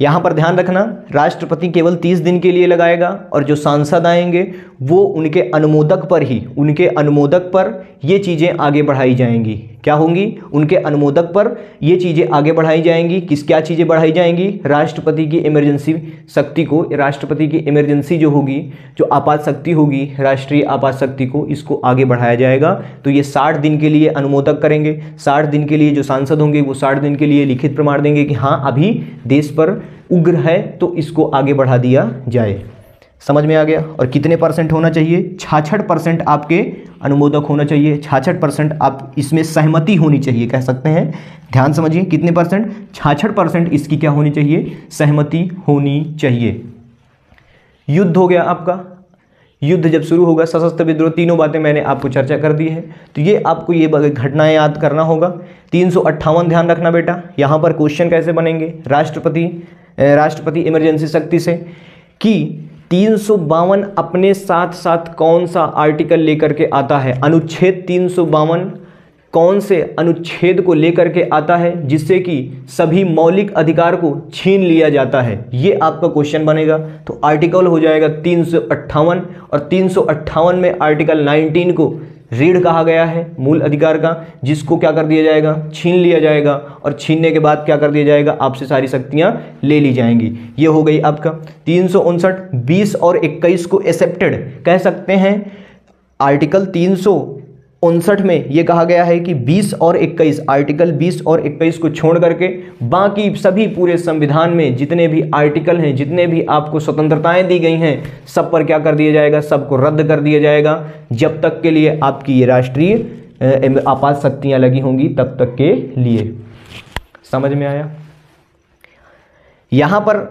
यहाँ पर ध्यान रखना, राष्ट्रपति केवल तीस दिन के लिए लगाएगा और जो सांसद आएँगे, वो उनके अनुमोदक पर ही, उनके अनुमोदक पर ये चीज़ें आगे बढ़ाई जाएँगी। क्या होंगी? उनके अनुमोदक पर ये चीज़ें आगे बढ़ाई जाएँगी। किस, क्या चीज़ें बढ़ाई जाएँगी? राष्ट्रपति की इमरजेंसी शक्ति को, राष्ट्रपति की इमरजेंसी जो होगी, जो आपात शक्ति होगी, राष्ट्रीय आपात शक्ति को, इसको आगे बढ़ाया जाएगा। तो ये साठ दिन के लिए अनुमोदक करेंगे। साठ दिन के लिए जो सांसद होंगे, वो साठ दिन के लिए लिखित प्रमाण देंगे कि हाँ अभी देश पर उग्र है तो इसको आगे बढ़ा दिया जाए। समझ में आ गया? और कितने परसेंट होना चाहिए? छाछठ परसेंट आपके अनुमोदक होना चाहिए। छाछठ परसेंट आप इसमें सहमति होनी चाहिए, कह सकते हैं। ध्यान समझिए, कितने परसेंट? छाछठ परसेंट इसकी क्या होनी चाहिए? सहमति होनी चाहिए। युद्ध हो गया आपका। युद्ध जब शुरू होगा, सशस्त्र विद्रोह तीनों बातें मैंने आपको चर्चा कर दी है। तो ये आपको ये घटनाएँ याद करना होगा। तीन सौ अट्ठावन ध्यान रखना बेटा। यहाँ पर क्वेश्चन कैसे बनेंगे? राष्ट्रपति राष्ट्रपति इमरजेंसी शक्ति से कि तीन सौ बावन अपने साथ साथ कौन सा आर्टिकल लेकर के आता है? अनुच्छेद तीन सौ बावन कौन से अनुच्छेद को लेकर के आता है, जिससे कि सभी मौलिक अधिकार को छीन लिया जाता है? ये आपका क्वेश्चन बनेगा। तो आर्टिकल हो जाएगा तीन सौ अट्ठावन और तीन सौ अट्ठावन में आर्टिकल 19 को रीढ़ कहा गया है, मूल अधिकार का, जिसको क्या कर दिया जाएगा? छीन लिया जाएगा और छीनने के बाद क्या कर दिया जाएगा? आपसे सारी शक्तियाँ ले ली जाएँगी। ये हो गई आपका तीन सौ उनसठ, बीस और इक्कीस को एक्सेप्टेड कह सकते हैं। आर्टिकल तीन सौ उनसठ में ये कहा गया है कि 20 और 21 आर्टिकल 20 और 21 को छोड़ करके बाकी सभी पूरे संविधान में जितने भी आर्टिकल हैं, जितने भी आपको स्वतंत्रताएँ दी गई हैं, सब पर क्या कर दिया जाएगा? सबको रद्द कर दिया जाएगा। जब तक के लिए आपकी ये राष्ट्रीय आपात शक्तियाँ लगी होंगी, तब तक के लिए। समझ में आया? यहाँ पर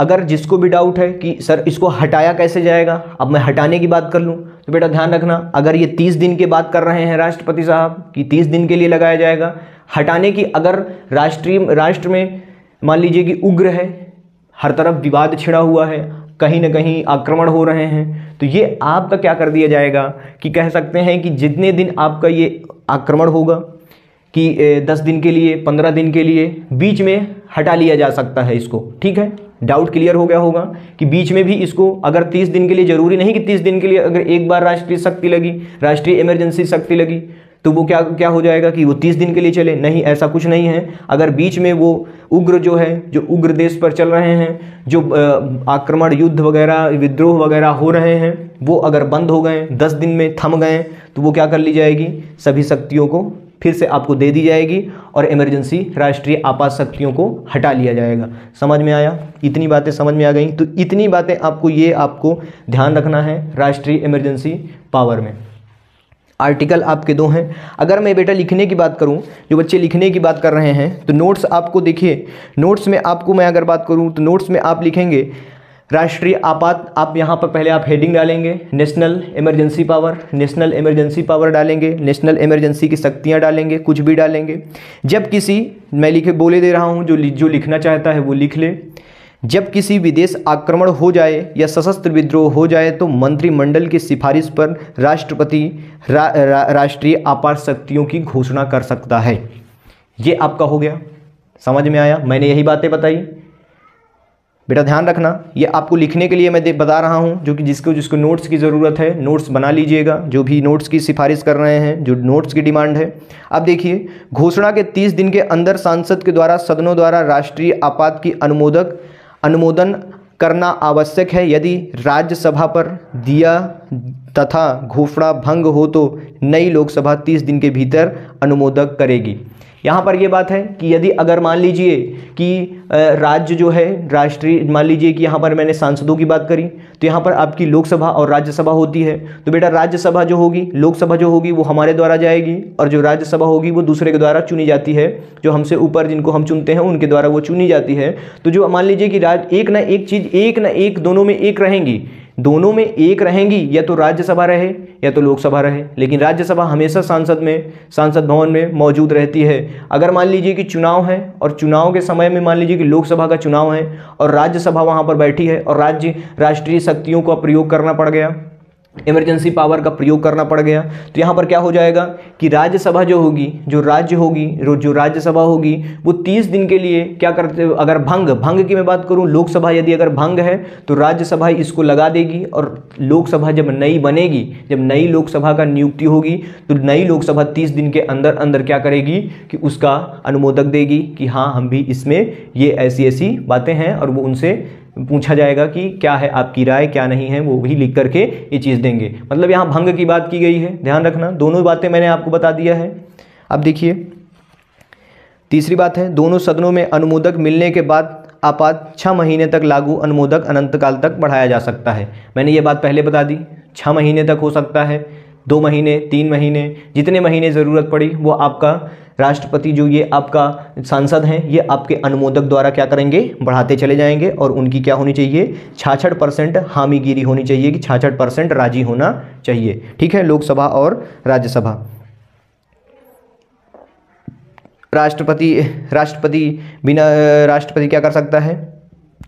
अगर जिसको भी डाउट है कि सर इसको हटाया कैसे जाएगा, अब मैं हटाने की बात कर लूँ। तो बेटा ध्यान रखना, अगर ये तीस दिन की बात कर रहे हैं राष्ट्रपति साहब कि तीस दिन के लिए लगाया जाएगा, हटाने की अगर राष्ट्रीय, राष्ट्र में मान लीजिए कि उग्र है, हर तरफ़ विवाद छिड़ा हुआ है, कहीं ना कहीं आक्रमण हो रहे हैं तो ये आपका क्या कर दिया जाएगा कि कह सकते हैं कि जितने दिन आपका ये आक्रमण होगा कि दस दिन के लिए, पंद्रह दिन के लिए बीच में हटा लिया जा सकता है इसको, ठीक है? डाउट क्लियर हो गया होगा कि बीच में भी इसको अगर 30 दिन के लिए, ज़रूरी नहीं कि 30 दिन के लिए अगर एक बार राष्ट्रीय शक्ति लगी, राष्ट्रीय इमरजेंसी शक्ति लगी तो वो क्या क्या हो जाएगा कि वो 30 दिन के लिए चले? नहीं, ऐसा कुछ नहीं है। अगर बीच में वो उग्र जो है, जो उग्र देश पर चल रहे हैं, जो आक्रमण युद्ध वगैरह, विद्रोह वगैरह हो रहे हैं, वो अगर बंद हो गए, दस दिन में थम गए तो वो क्या कर ली जाएगी? सभी शक्तियों को फिर से आपको दे दी जाएगी और इमरजेंसी राष्ट्रीय आपात शक्तियों को हटा लिया जाएगा। समझ में आया? इतनी बातें समझ में आ गई। तो इतनी बातें आपको, ये आपको ध्यान रखना है राष्ट्रीय इमरजेंसी पावर में। आर्टिकल आपके दो हैं। अगर मैं बेटा लिखने की बात करूँ, जो बच्चे लिखने की बात कर रहे हैं तो नोट्स आपको देखिए। नोट्स में आपको मैं अगर बात करूँ तो नोट्स में आप लिखेंगे राष्ट्रीय आपात आप यहाँ पर पहले आप हेडिंग डालेंगे national emergency power national emergency power डालेंगे नेशनल इमरजेंसी की शक्तियाँ डालेंगे कुछ भी डालेंगे। जब किसी मैं लिखे बोले दे रहा हूँ जो जो लिखना चाहता है वो लिख ले। जब किसी विदेश आक्रमण हो जाए या सशस्त्र विद्रोह हो जाए तो मंत्रिमंडल की सिफारिश पर राष्ट्रपति रा, रा, राष्ट्रीय आपात शक्तियों की घोषणा कर सकता है। ये आपका हो गया। समझ में आया? मैंने यही बातें बताई। बेटा ध्यान रखना, ये आपको लिखने के लिए मैं बता रहा हूँ, जो कि जिसको जिसको नोट्स की ज़रूरत है नोट्स बना लीजिएगा। जो भी नोट्स की सिफारिश कर रहे हैं, जो नोट्स की डिमांड है। अब देखिए, घोषणा के 30 दिन के अंदर सांसद के द्वारा, सदनों द्वारा राष्ट्रीय आपात की अनुमोदक, अनुमोदन करना आवश्यक है। यदि राज्यसभा पर दिया तथा घोषणा भंग हो तो नई लोकसभा 30 दिन के भीतर अनुमोदक करेगी। यहाँ पर ये बात है कि यदि अगर मान लीजिए कि राज्य जो है, राष्ट्रीय, मान लीजिए कि यहाँ पर मैंने सांसदों की बात करी तो यहाँ पर आपकी लोकसभा और राज्यसभा होती है। तो बेटा राज्यसभा जो होगी, लोकसभा जो होगी वो हमारे द्वारा जाएगी और जो राज्यसभा होगी वो दूसरे के द्वारा चुनी जाती है। जो हमसे ऊपर जिनको हम चुनते हैं, उनके द्वारा वो चुनी जाती है। तो जो मान लीजिए कि राज, एक ना एक चीज़, एक ना एक दोनों में एक रहेंगी। दोनों में एक रहेंगी, या तो राज्यसभा रहे, या तो लोकसभा रहे। लेकिन राज्यसभा हमेशा सांसद में, सांसद भवन में मौजूद रहती है। अगर मान लीजिए कि चुनाव है, और चुनाव के समय में मान लीजिए कि लोकसभा का चुनाव है, और राज्यसभा वहाँ पर बैठी है, और राज्य, राष्ट्रीय शक्तियों का प्रयोग करना पड़ गया इमरजेंसी पावर का प्रयोग करना पड़ गया। तो यहाँ पर क्या हो जाएगा कि राज्यसभा जो होगी, जो राज्य होगी जो राज्यसभा होगी, वो 30 दिन के लिए क्या करते अगर भंग भंग की मैं बात करूँ, लोकसभा यदि अगर भंग है तो राज्यसभा इसको लगा देगी और लोकसभा जब नई बनेगी, जब नई लोकसभा का नियुक्ति होगी तो नई लोकसभा तीस दिन के अंदर अंदर क्या करेगी कि उसका अनुमोदक देगी कि हाँ हम भी इसमें ये ऐसी ऐसी बातें हैं और वो उनसे पूछा जाएगा कि क्या है आपकी राय, क्या नहीं है, वो भी लिख करके ये चीज़ देंगे। मतलब यहाँ भंग की बात की गई है, ध्यान रखना। दोनों बातें मैंने आपको बता दिया है। अब देखिए, तीसरी बात है, दोनों सदनों में अनुमोदक मिलने के बाद आपात छः महीने तक लागू अनुमोदक अनंत काल तक बढ़ाया जा सकता है। मैंने ये बात पहले बता दी छः महीने तक हो सकता है। दो महीने, तीन महीने, जितने महीने ज़रूरत पड़ी, वो आपका राष्ट्रपति जो ये आपका सांसद हैं, ये आपके अनुमोदक द्वारा क्या करेंगे? बढ़ाते चले जाएँगे और उनकी क्या होनी चाहिए? छाछठ परसेंट हामीगिरी होनी चाहिए कि छाछठ परसेंट राज़ी होना चाहिए। ठीक है, लोकसभा और राज्यसभा। राष्ट्रपति राष्ट्रपति बिना, राष्ट्रपति क्या कर सकता है?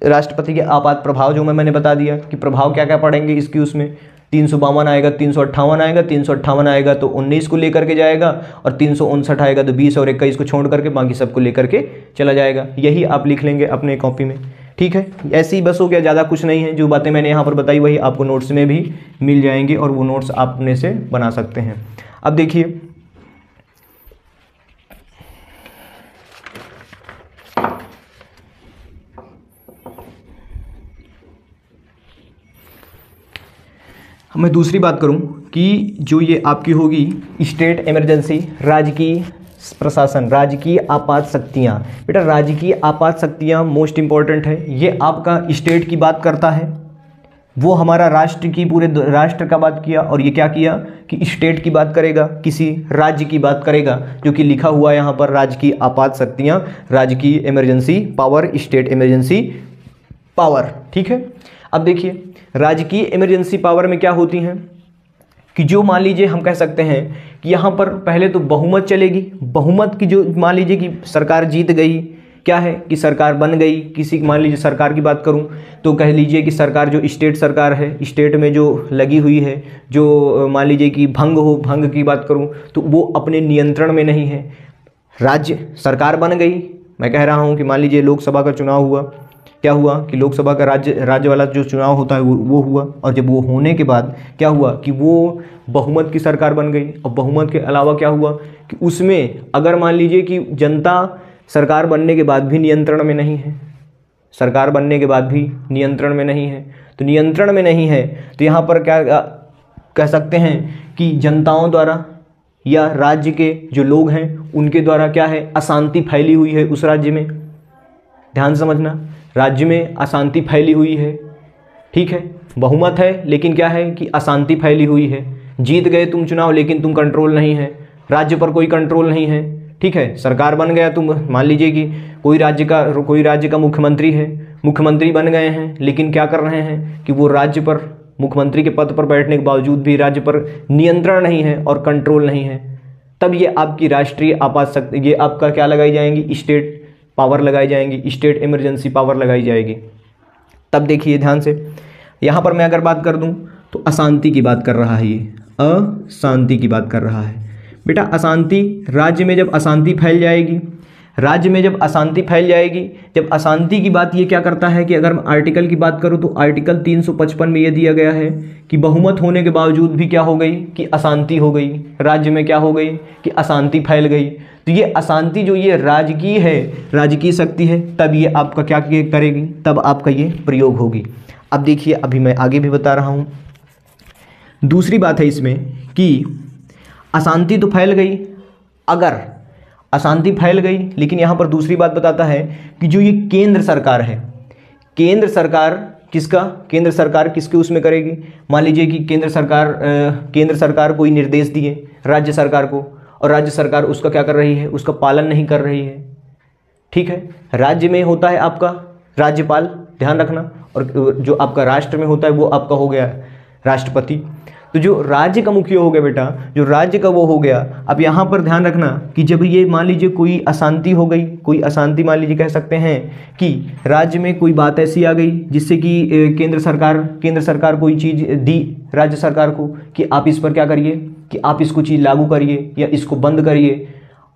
राष्ट्रपति के आपात प्रभाव जो मैं, मैंने बता दिया कि प्रभाव क्या क्या पड़ेंगे इसकी उसमें? तीन सौ बावन आएगा, तीन सौ अट्ठावन आएगा, तीन सौ अट्ठावन आएगा तो उन्नीस को लेकर के जाएगा और तीन सौ उनसठ आएगा तो बीस और इक्कीस को छोड़ करके बाकी सबको लेकर के चला जाएगा। यही आप लिख लेंगे अपने कॉपी में। ठीक है? ऐसी ही बस हो गया, ज़्यादा कुछ नहीं है। जो बातें मैंने यहाँ पर बताई वही आपको नोट्स में भी मिल जाएँगी और वो नोट्स आप अपने से बना सकते हैं। अब देखिए मैं दूसरी बात करूँ कि जो ये आपकी होगी स्टेट इमरजेंसी, राजकीय प्रशासन, राजकीय आपात शक्तियाँ। बेटा, राजकीय आपात शक्तियाँ मोस्ट इंपॉर्टेंट है। ये आपका स्टेट की बात करता है। वो हमारा राष्ट्र की पूरे राष्ट्र का बात किया और ये क्या किया कि स्टेट की बात करेगा, किसी राज्य की बात करेगा, जो कि लिखा हुआ है यहाँ पर राजकीय आपात शक्तियाँ, राजकीय emergency, power, state emergency, power. ठीक है? अब देखिए राजकीय इमरजेंसी पावर में क्या होती हैं? कि जो मान लीजिए हम कह सकते हैं कि यहाँ पर पहले तो बहुमत चलेगी। बहुमत की जो मान लीजिए कि सरकार जीत गई, क्या है कि सरकार बन गई? किसी मान लीजिए सरकार की बात करूँ तो कह लीजिए कि सरकार जो स्टेट सरकार है स्टेट में जो लगी हुई है, जो मान लीजिए कि भंग हो, भंग की बात करूँ तो वो अपने नियंत्रण में नहीं है। राज्य सरकार बन गई। मैं कह रहा हूँ कि मान लीजिए लोकसभा का चुनाव हुआ क्या हुआ कि लोकसभा का राज्य राज्य वाला जो चुनाव होता है वो वो हुआ और जब वो होने के बाद क्या हुआ कि वो बहुमत की सरकार बन गई और बहुमत के अलावा क्या हुआ कि उसमें अगर मान लीजिए कि जनता सरकार बनने के बाद भी नियंत्रण में नहीं है, सरकार बनने के बाद भी नियंत्रण में नहीं है तो नियंत्रण में नहीं है तो यहाँ पर क्या कह सकते हैं कि जनताओं द्वारा या राज्य के जो लोग हैं, उनके द्वारा क्या है, अशांति फैली हुई है उस राज्य में? ध्यान समझना। राज्य में अशांति फैली हुई है। ठीक है, बहुमत है, लेकिन क्या है कि अशांति फैली हुई है। जीत गए तुम चुनाव, लेकिन तुम कंट्रोल नहीं है। राज्य पर कोई कंट्रोल नहीं है। ठीक है, सरकार बन गया तुम, मान लीजिए कि कोई राज्य का, कोई राज्य का मुख्यमंत्री है। मुख्यमंत्री बन गए हैं, लेकिन क्या कर रहे हैं कि वो राज्य पर, मुख्यमंत्री के पद पर बैठने के बावजूद भी राज्य पर नियंत्रण नहीं है और कंट्रोल नहीं है। तब ये आपकी राष्ट्रीय आपात शक्ति, ये आपका क्या लगाई जाएँगी? स्टेट पावर लगाई जाएँगी स्टेट इमरजेंसी पावर लगाई जाएगी। तब देखिए ध्यान से, यहाँ पर मैं अगर बात कर दूँ तो अशांति की बात कर रहा है ये। अशांति की बात कर रहा है। बेटा, अशांति राज्य में जब अशांति फैल जाएगी राज्य में जब अशांति फैल जाएगी, जब अशांति की बात ये क्या करता है कि अगर आर्टिकल की बात करूँ तो आर्टिकल 355 में ये दिया गया है कि बहुमत होने के बावजूद भी क्या हो गई? कि अशांति हो गई। राज्य में क्या हो गई? कि अशांति फैल गई। तो ये अशांति जो ये राजकीय है, राजकीय शक्ति है, तब ये आपका क्या करेगी? तब आपका ये प्रयोग होगी। अब देखिए, अभी मैं आगे भी बता रहा हूँ। दूसरी बात है इसमें कि अशांति तो फैल गई, अगर अशांति फैल गई। लेकिन यहाँ पर दूसरी बात बताता है कि जो ये केंद्र सरकार है, केंद्र सरकार किसका? केंद्र सरकार किसके उसमें करेगी? मान लीजिए कि केंद्र सरकार केंद्र सरकार कोई निर्देश दिए राज्य सरकार को, और राज्य सरकार उसका क्या कर रही है? उसका पालन नहीं कर रही है। ठीक है? राज्य में होता है आपका राज्यपाल, ध्यान रखना, और जो आपका राष्ट्र में होता है वो आपका हो गया राष्ट्रपति। तो जो राज्य का मुखिया हो गया बेटा, जो राज्य का वो हो गया अब यहाँ पर ध्यान रखना कि जब ये मान लीजिए कोई अशांति हो गई, कोई अशांति मान लीजिए कह सकते हैं कि राज्य में कोई बात ऐसी आ गई जिससे कि केंद्र सरकार केंद्र सरकार कोई चीज़ दी राज्य सरकार को कि आप इस पर क्या करिए, कि आप इसको चीज़ लागू करिए या इसको बंद करिए।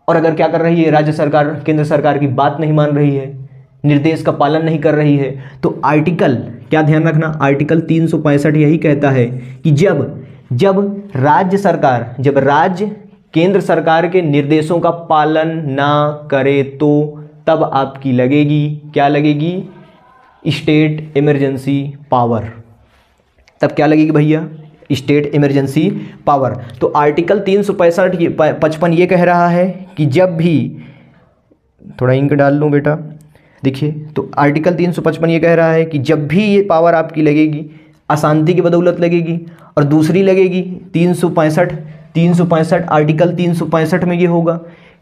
और अगर क्या कर रही है, राज्य सरकार, केंद्र सरकार की बात नहीं मान रही है, निर्देश का पालन नहीं कर रही है तो आर्टिकल, क्या ध्यान रखना, आर्टिकल तीन सौ पैंसठ यही कहता है कि जब जब राज्य सरकार, जब राज्य केंद्र सरकार के निर्देशों का पालन ना करे तो तब आपकी लगेगी, क्या लगेगी? स्टेट इमरजेंसी पावर तब क्या लगेगी भैया? स्टेट इमरजेंसी पावर तो आर्टिकल तीन सौ पैंसठ पचपन ये कह रहा है कि जब भी, थोड़ा इंक डाल लूँ बेटा, देखिए तो आर्टिकल तीन सौ पचपन ये कह रहा है कि जब भी ये पावर आपकी लगेगी, अशांति की बदौलत लगेगी और दूसरी लगेगी तीन सौ पैंसठ। तीन सौ पैंसठ आर्टिकल तीन सौ पैंसठ में ये होगा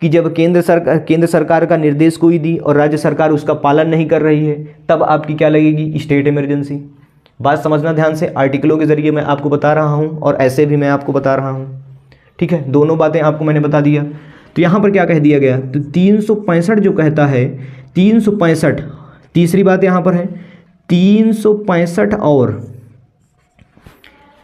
कि जब केंद्र सरकार केंद्र सरकार का निर्देश कोई दी और राज्य सरकार उसका पालन नहीं कर रही है, तब आपकी क्या लगेगी? स्टेट इमरजेंसी बात समझना ध्यान से आर्टिकलों के ज़रिए मैं आपको बता रहा हूँ और ऐसे भी मैं आपको बता रहा हूँ। ठीक है? दोनों बातें आपको मैंने बता दिया। तो यहाँ पर क्या कह दिया गया? तो तीन सौ पैंसठ जो कहता है, तीन तीसरी बात यहाँ पर है, तीन सौ पैंसठ और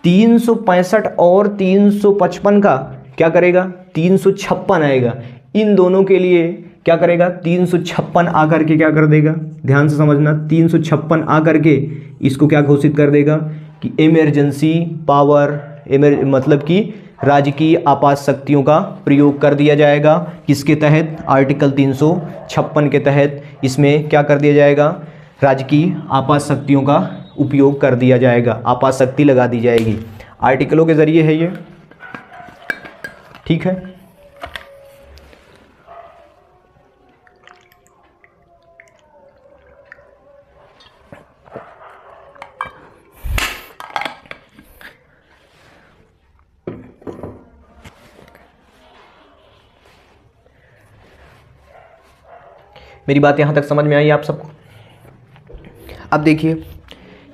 तीन सौ पैंसठ और तीन सौ पचपन का क्या करेगा? तीन सौ छप्पन आएगा। इन दोनों के लिए क्या करेगा? तीन सौ छप्पन आकर के क्या कर देगा? ध्यान से समझना, तीन सौ छप्पन आकर के इसको क्या घोषित कर देगा कि इमरजेंसी पावर एमर मतलब कि राजकीय आपात शक्तियों का प्रयोग कर दिया जाएगा। किसके तहत? आर्टिकल तीन सौ छप्पन के तहत इसमें क्या कर दिया जाएगा? राजकीय आपात शक्तियों का उपयोग कर दिया जाएगा। आपात शक्ति लगा दी जाएगी। आर्टिकलों के ज़रिए है ये। ठीक है? मेरी बात यहाँ तक समझ में आई आप सबको? अब देखिए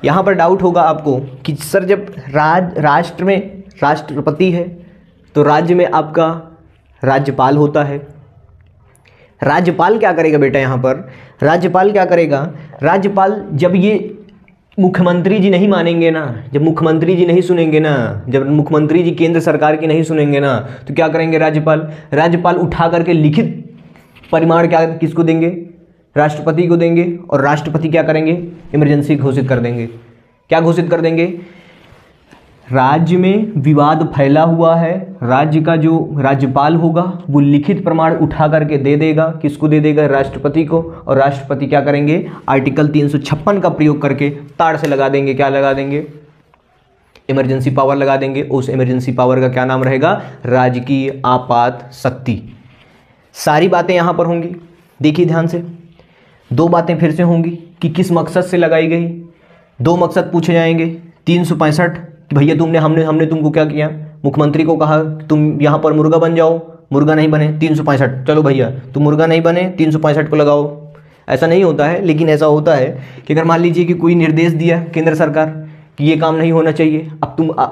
यहाँ पर डाउट होगा आपको कि सर जब राज, राष्ट्र में राष्ट्रपति है तो राज्य में आपका राज्यपाल होता है। राज्यपाल क्या करेगा बेटा यहाँ पर? राज्यपाल क्या करेगा? राज्यपाल जब ये मुख्यमंत्री जी नहीं मानेंगे ना, जब मुख्यमंत्री जी नहीं सुनेंगे ना, जब मुख्यमंत्री जी केंद्र सरकार की नहीं सुनेंगे ना तो क्या करेंगे राज्यपाल? राज्यपाल उठा करके लिखित परिमाण क्या, किसको देंगे? राष्ट्रपति को देंगे और राष्ट्रपति क्या करेंगे? इमरजेंसी घोषित कर देंगे। क्या घोषित कर देंगे? राज्य में विवाद फैला हुआ है। राज्य का जो राज्यपाल होगा, वो लिखित प्रमाण उठा करके दे देगा। किसको दे देगा? राष्ट्रपति को। और राष्ट्रपति क्या करेंगे? आर्टिकल तीन सौ छप्पन का प्रयोग करके ताड़ से लगा देंगे। क्या लगा देंगे? इमरजेंसी पावर लगा देंगे। उस इमरजेंसी पावर का क्या नाम रहेगा? राजकीय आपात शक्ति। सारी बातें यहाँ पर होंगी। देखिए ध्यान से। दो बातें फिर से होंगी कि किस मकसद से लगाई गई। दो मकसद पूछे जाएँगे तीन सौ पैंसठ कि भैया तुमने हमने हमने तुमको क्या किया? मुख्यमंत्री को कहा तुम यहाँ पर मुर्गा बन जाओ। मुर्गा नहीं बने तीन सौ पैंसठ। चलो भैया तुम मुर्गा नहीं बने तीन सौ पैंसठ को लगाओ। ऐसा नहीं होता है लेकिन ऐसा होता है कि अगर मान लीजिए कि कोई निर्देश दिया केंद्र सरकार कि ये काम नहीं होना चाहिए अब तुम आ,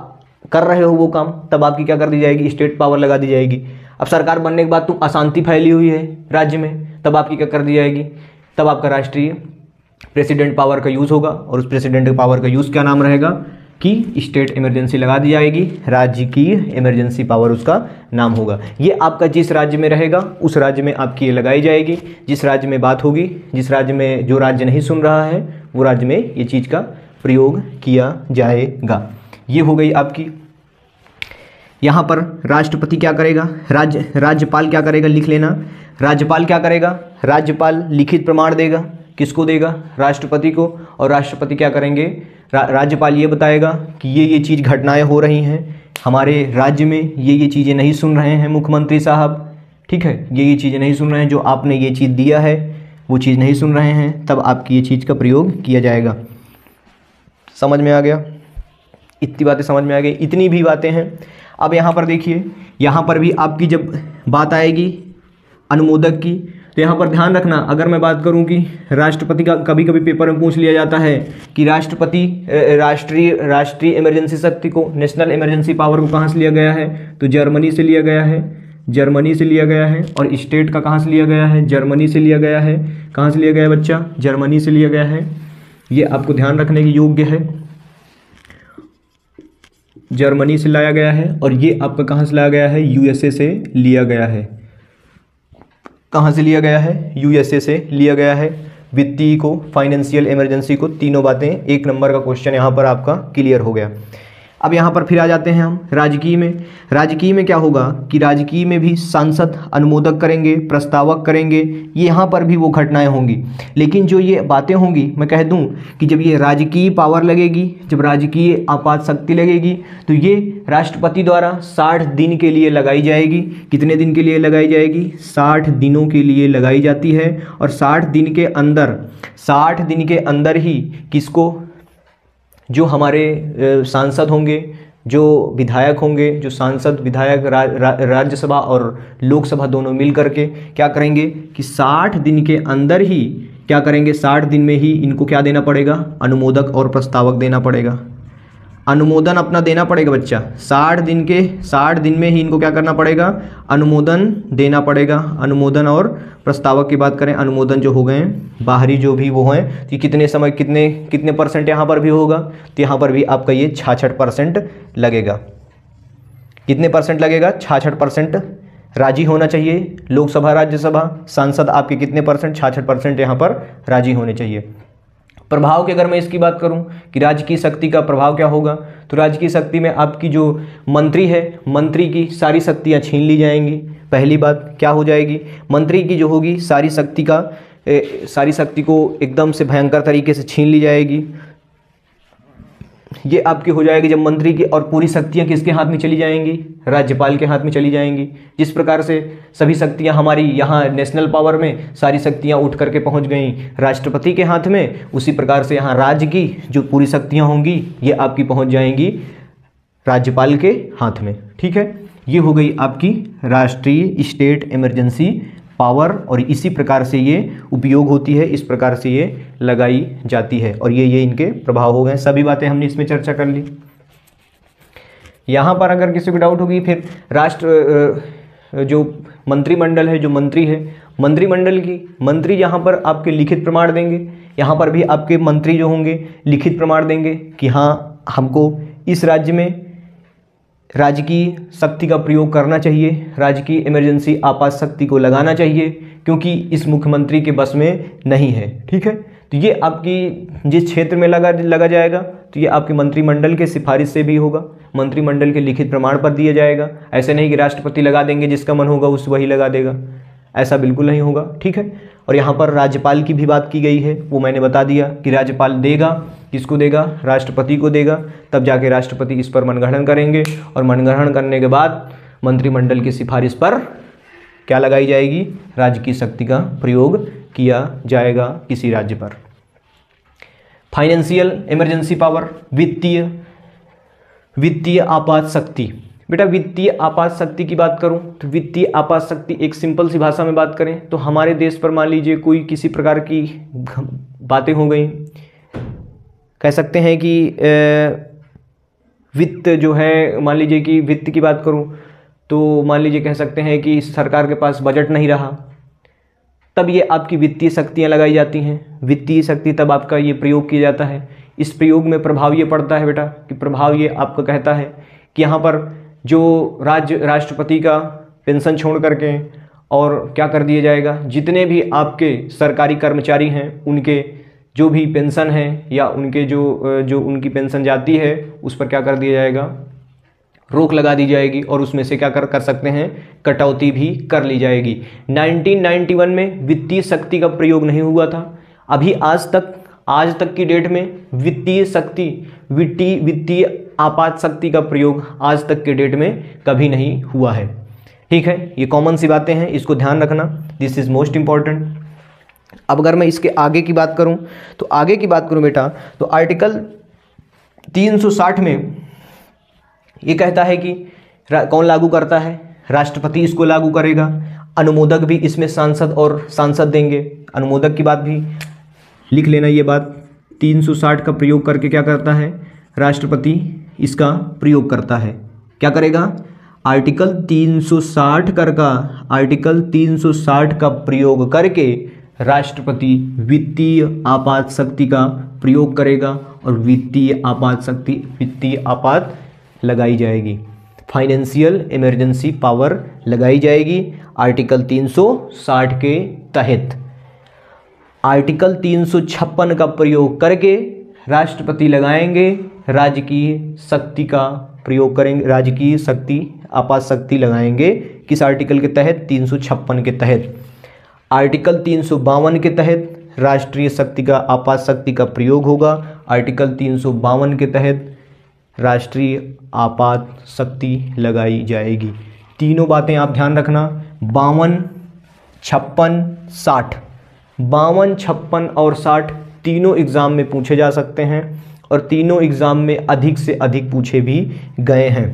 कर रहे हो वो काम तब आपकी क्या कर दी जाएगी? स्टेट पावर लगा दी जाएगी। अब सरकार बनने के बाद तुम अशांति फैली हुई है राज्य में तब आपकी क्या कर दी जाएगी? तब आपका राष्ट्रीय प्रेसिडेंट पावर का यूज़ होगा और उस प्रेसिडेंट पावर का यूज़ क्या नाम रहेगा? कि स्टेट इमरजेंसी लगा दी जाएगी, राज्य की इमरजेंसी पावर उसका नाम होगा। ये आपका जिस राज्य में रहेगा, उस राज्य में आपकी ये लगाई जाएगी। जिस राज्य में बात होगी, जिस राज्य में जो राज्य नहीं सुन रहा है, वो राज्य में ये चीज़ का प्रयोग किया जाएगा। ये हो गई आपकी। यहाँ पर राष्ट्रपति क्या करेगा? राज्य, राज्यपाल क्या करेगा? लिख लेना। राज्यपाल क्या करेगा? राज्यपाल लिखित प्रमाण देगा किसको देगा? राष्ट्रपति को। और राष्ट्रपति क्या करेंगे? रा, राज्यपाल ये बताएगा कि ये ये चीज़ घटनाएँ हो रही हैं। हमारे राज्य में ये ये चीज़ें नहीं सुन रहे हैं मुख्यमंत्री साहब। ठीक है? ये ये चीज़ें नहीं सुन रहे हैं। जो आपने ये चीज़ दिया है वो चीज़ नहीं सुन रहे हैं। तब आपकी ये चीज़ का प्रयोग किया जाएगा। समझ में आ गया? इतनी बातें समझ में आ गई। इतनी भी बातें हैं। अब यहाँ पर देखिए यहाँ पर भी आपकी जब बात आएगी अनुमोदक की तो यहाँ पर ध्यान रखना, अगर मैं बात करूँ कि राष्ट्रपति का कभी कभी पेपर में पूछ लिया जाता है कि राष्ट्रपति राष्ट्रीय राष्ट्रीय इमरजेंसी शक्ति को, नेशनल इमरजेंसी पावर को कहाँ से लिया गया है? तो जर्मनी से लिया गया है। जर्मनी से लिया गया है और स्टेट का कहाँ से लिया गया है? जर्मनी से लिया गया है। कहाँ से लिया गया बच्चा? जर्मनी से लिया गया है। ये आपको ध्यान रखने के योग्य है। जर्मनी से लाया गया है और ये आपका कहाँ से लाया गया है? यूएसए से लिया गया है। कहाँ से लिया गया है? यूएसए से लिया गया है। वित्तीय को फाइनेंशियल इमरजेंसी को तीनों बातें, एक नंबर का क्वेश्चन यहाँ पर आपका क्लियर हो गया। अब यहाँ पर फिर आ जाते हैं हम राजकीय में। राजकीय में क्या होगा कि राजकीय में भी सांसद अनुमोदक करेंगे, प्रस्तावक करेंगे, यहाँ पर भी वो घटनाएँ होंगी। लेकिन जो ये बातें होंगी, मैं कह दूँ कि जब ये राजकीय पावर लगेगी, जब राजकीय आपात शक्ति लगेगी तो ये राष्ट्रपति द्वारा साठ दिन के लिए लगाई जाएगी। कितने दिन के लिए लगाई जाएगी? साठ दिनों के लिए लगाई जाती है। और साठ दिन के अंदर, साठ दिन के अंदर ही किसको जो हमारे सांसद होंगे जो विधायक होंगे जो सांसद विधायक रा, रा, राज्यसभा और लोकसभा दोनों मिल करके क्या करेंगे कि 60 दिन के अंदर ही क्या करेंगे? 60 दिन में ही इनको क्या देना पड़ेगा? अनुमोदक और प्रस्तावक देना पड़ेगा। अनुमोदन अपना देना पड़ेगा बच्चा। साठ दिन के, साठ दिन में ही इनको क्या करना पड़ेगा? अनुमोदन देना पड़ेगा। अनुमोदन और प्रस्तावक की बात करें, अनुमोदन जो हो गए हैं, बाहरी जो भी वो हैं, कि कितने समय, कितने कितने परसेंट यहाँ पर भी होगा तो यहाँ पर भी आपका ये छाछठ परसेंट लगेगा। कितने परसेंट लगेगा? छाछठ परसेंट राज़ी होना चाहिए। लोकसभा, राज्यसभा, सांसद आपके कितने परसेंट? छाछठ परसेंट यहाँ पर राज़ी होने चाहिए। प्रभाव की अगर मैं इसकी बात करूँ कि राज्य की शक्ति का प्रभाव क्या होगा तो राज्य की शक्ति में आपकी जो मंत्री है मंत्री की सारी शक्तियाँ छीन ली जाएँगी। पहली बात क्या हो जाएगी? मंत्री की जो होगी सारी शक्ति का ए, सारी शक्ति को एकदम से भयंकर तरीके से छीन ली जाएगी। ये आपकी हो जाएगी जब मंत्री की और पूरी शक्तियाँ किसके हाथ में चली जाएँगी? राज्यपाल के हाथ में चली जाएँगी। जिस प्रकार से सभी शक्तियाँ हमारी यहाँ नेशनल पावर में सारी शक्तियाँ उठ करके पहुँच गई राष्ट्रपति के हाथ में, उसी प्रकार से यहाँ राज्य की जो पूरी शक्तियाँ होंगी, ये आपकी पहुँच जाएँगी राज्यपाल के हाथ में। ठीक है? ये हो गई आपकी राष्ट्रीय स्टेट इमरजेंसी पावर और इसी प्रकार से ये उपयोग होती है, इस प्रकार से ये लगाई जाती है और ये ये इनके प्रभाव हो गए। सभी बातें हमने इसमें चर्चा कर ली। यहाँ पर अगर किसी को डाउट होगी, फिर राष्ट्र जो मंत्रिमंडल है, जो मंत्री है, मंत्रिमंडल की, मंत्री यहाँ पर आपके लिखित प्रमाण देंगे। यहाँ पर भी आपके मंत्री जो होंगे, लिखित प्रमाण देंगे कि हाँ हमको इस राज्य में राजकीय शक्ति का प्रयोग करना चाहिए, राज्य की इमरजेंसी आपात शक्ति को लगाना चाहिए, क्योंकि इस मुख्यमंत्री के बस में नहीं है, ठीक है? तो ये आपकी जिस क्षेत्र में लगा लगा जाएगा तो ये आपके मंत्रिमंडल के सिफारिश से भी होगा। मंत्रिमंडल के लिखित प्रमाण पर दिया जाएगा। ऐसे नहीं कि राष्ट्रपति लगा देंगे, जिसका मन होगा उस वही लगा देगा। ऐसा बिल्कुल नहीं होगा, ठीक है? और यहाँ पर राज्यपाल की भी बात की गई है, वो मैंने बता दिया कि राज्यपाल देगा किसको देगा? राष्ट्रपति को देगा। तब जाके राष्ट्रपति इस पर मनगढ़न करेंगे और मनगढ़न करने के बाद मंत्रिमंडल की सिफारिश पर क्या लगाई जाएगी? राज्य की शक्ति का प्रयोग किया जाएगा किसी राज्य पर। फाइनेंशियल इमरजेंसी पावर वित्तीय वित्तीय आपात शक्ति। बेटा, वित्तीय आपात शक्ति की बात करूँ तो वित्तीय आपात शक्ति एक सिंपल सी भाषा में बात करें तो हमारे देश पर मान लीजिए कोई किसी प्रकार की बातें हो गई। कह सकते हैं कि वित्त जो है, मान लीजिए कि वित्त की बात करूँ तो मान लीजिए कह सकते हैं कि सरकार के पास बजट नहीं रहा, तब ये आपकी वित्तीय शक्तियाँ लगाई जाती हैं। वित्तीय शक्ति तब आपका ये प्रयोग किया जाता है। इस प्रयोग में प्रभाव ये पड़ता है बेटा, कि प्रभाव ये आपका कहता है कि यहाँ पर जो राज्य राष्ट्रपति का पेंशन छोड़ करके और क्या कर दिया जाएगा, जितने भी आपके सरकारी कर्मचारी हैं, उनके जो भी पेंशन है या उनके जो जो उनकी पेंशन जाती है, उस पर क्या कर दिया जाएगा? रोक लगा दी जाएगी और उसमें से क्या कर कर सकते हैं? कटौती भी कर ली जाएगी। 1991 में वित्तीय शक्ति का प्रयोग नहीं हुआ था। अभी आज तक आज तक की डेट में वित्तीय शक्ति, वित्तीय वित्तीय आपात शक्ति का प्रयोग आज तक के डेट में कभी नहीं हुआ है। ठीक है, ये कॉमन सी बातें हैं, इसको ध्यान रखना। दिस इज़ मोस्ट इंपॉर्टेंट अब अगर मैं इसके आगे की बात करूँ तो आगे की बात करूँ बेटा तो आर्टिकल 360 में ये कहता है कि कौन लागू करता है? राष्ट्रपति इसको लागू करेगा। अनुमोदक भी इसमें सांसद और सांसद देंगे। अनुमोदक की बात भी लिख लेना ये बात। 360 का प्रयोग करके क्या करता है? राष्ट्रपति इसका प्रयोग करता है। क्या करेगा? आर्टिकल 360 कर का आर्टिकल 360 का प्रयोग करके राष्ट्रपति वित्तीय आपात शक्ति का प्रयोग करेगा और वित्तीय आपात शक्ति, वित्तीय आपात लगाई जाएगी। फाइनेंशियल इमरजेंसी पावर लगाई जाएगी। आर्टिकल 360 के तहत। आर्टिकल 356 का प्रयोग करके राष्ट्रपति लगाएँगे। राजकीय शक्ति का प्रयोग करेंगे। राजकीय शक्ति, आपात शक्ति लगाएँगे। किस आर्टिकल के तहत? तीन सौ छप्पन के तहत। आर्टिकल तीन सौ बावन के तहत राष्ट्रीय शक्ति का आपात शक्ति का प्रयोग होगा। आर्टिकल तीन सौ बावन के तहत राष्ट्रीय आपात शक्ति लगाई जाएगी। तीनों बातें आप ध्यान रखना। बावन, छप्पन, साठ। बावन, छप्पन और साठ तीनों एग्ज़ाम में पूछे जा सकते हैं और तीनों एग्ज़ाम में अधिक से अधिक पूछे भी गए हैं।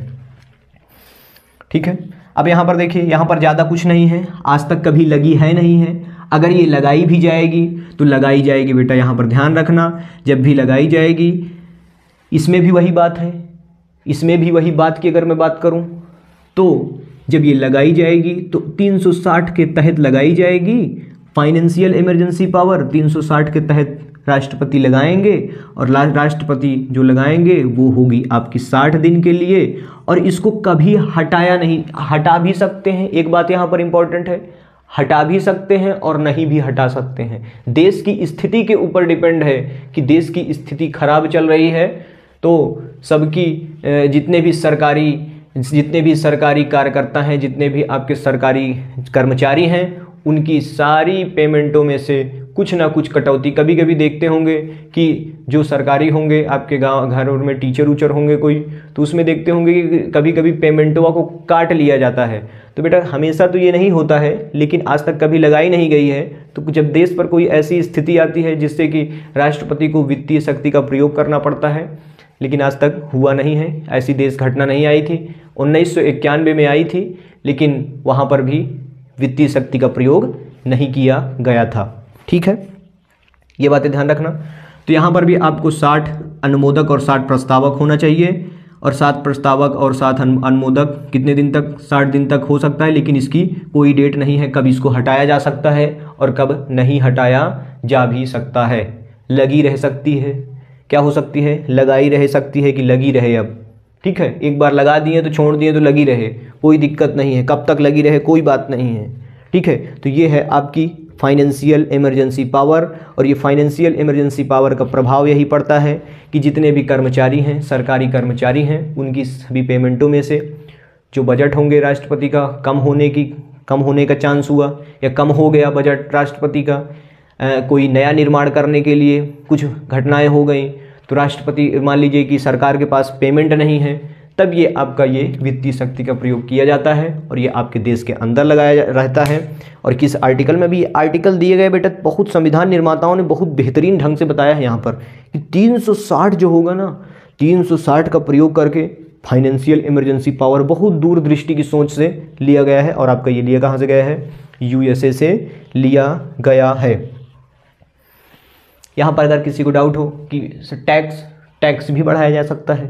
ठीक है? अब यहाँ पर देखिए, यहाँ पर ज़्यादा कुछ नहीं है, आज तक कभी लगी है नहीं है। अगर ये लगाई भी जाएगी तो लगाई जाएगी बेटा, यहाँ पर ध्यान रखना, जब भी लगाई जाएगी, इसमें भी वही बात है, इसमें भी वही बात की अगर मैं बात करूँ तो जब ये लगाई जाएगी तो 360 के तहत लगाई जाएगी फाइनेंशियल इमरजेंसी पावर 360 के तहत राष्ट्रपति लगाएँगे और राष्ट्रपति जो लगाएँगे वो होगी आपकी 60 दिन के लिए और इसको कभी हटाया नहीं, हटा भी सकते हैं। एक बात यहाँ पर इंपॉर्टेंट है, हटा भी सकते हैं और नहीं भी हटा सकते हैं। देश की स्थिति के ऊपर डिपेंड है कि देश की स्थिति खराब चल रही है तो सबकी जितने भी सरकारी, जितने भी सरकारी कार्यकर्ता हैं, जितने भी आपके सरकारी कर्मचारी हैं, उनकी सारी पेमेंटों में से कुछ ना कुछ कटौती कभी कभी देखते होंगे कि जो सरकारी होंगे, आपके गाँव, घरों में टीचर उचर होंगे कोई तो उसमें देखते होंगे कि कभी कभी पेमेंटों को काट लिया जाता है। तो बेटा, हमेशा तो ये नहीं होता है, लेकिन आज तक कभी लगाई नहीं गई है। तो जब देश पर कोई ऐसी स्थिति आती है, जिससे कि राष्ट्रपति को वित्तीय शक्ति का प्रयोग करना पड़ता है, लेकिन आज तक हुआ नहीं है। ऐसी देश घटना नहीं आई थी। उन्नीस सौ इक्यानवे में आई थी, लेकिन वहाँ पर भी वित्तीय शक्ति का प्रयोग नहीं किया गया था। ठीक है? ये बातें ध्यान रखना। तो यहाँ पर भी आपको 60 अनुमोदक और 60 प्रस्तावक होना चाहिए और सात प्रस्तावक और सात अनुमोदक कितने दिन तक? साठ दिन तक हो सकता है, लेकिन इसकी कोई डेट नहीं है कब इसको हटाया जा सकता है और कब नहीं हटाया जा भी सकता है। लगी रह सकती है। क्या हो सकती है? लगाई रह सकती है कि लगी रहे अब। ठीक है? एक बार लगा दिए तो छोड़ दिए तो लगी रहे। कोई दिक्कत नहीं है। कब तक लगी रहे? कोई बात नहीं है। ठीक है? तो ये है आपकी फाइनेंशियल इमरजेंसी पावर और ये फाइनेंशियल इमरजेंसी पावर का प्रभाव यही पड़ता है कि जितने भी कर्मचारी हैं सरकारी कर्मचारी हैं उनकी सभी पेमेंटों में से जो बजट होंगे राष्ट्रपति का कम होने की कम होने का चांस हुआ या कम हो गया बजट राष्ट्रपति का आ, कोई नया निर्माण करने के लिए कुछ घटनाएँ हो गई तो राष्ट्रपति मान लीजिए कि सरकार के पास पेमेंट नहीं है तब ये आपका ये वित्तीय शक्ति का प्रयोग किया जाता है और ये आपके देश के अंदर लगाया रहता है। और किस आर्टिकल में भी आर्टिकल दिए गए बेटा, बहुत संविधान निर्माताओं ने बहुत बेहतरीन ढंग से बताया है यहाँ पर कि 360 जो होगा ना 360 का प्रयोग करके फाइनेंशियल इमरजेंसी पावर बहुत दूर दृष्टि की सोच से लिया गया है। और आपका ये लिया कहाँ से गया है? यूएसए से लिया गया है। यहाँ पर अगर किसी को डाउट हो कि टैक्स टैक्स भी बढ़ाया जा सकता है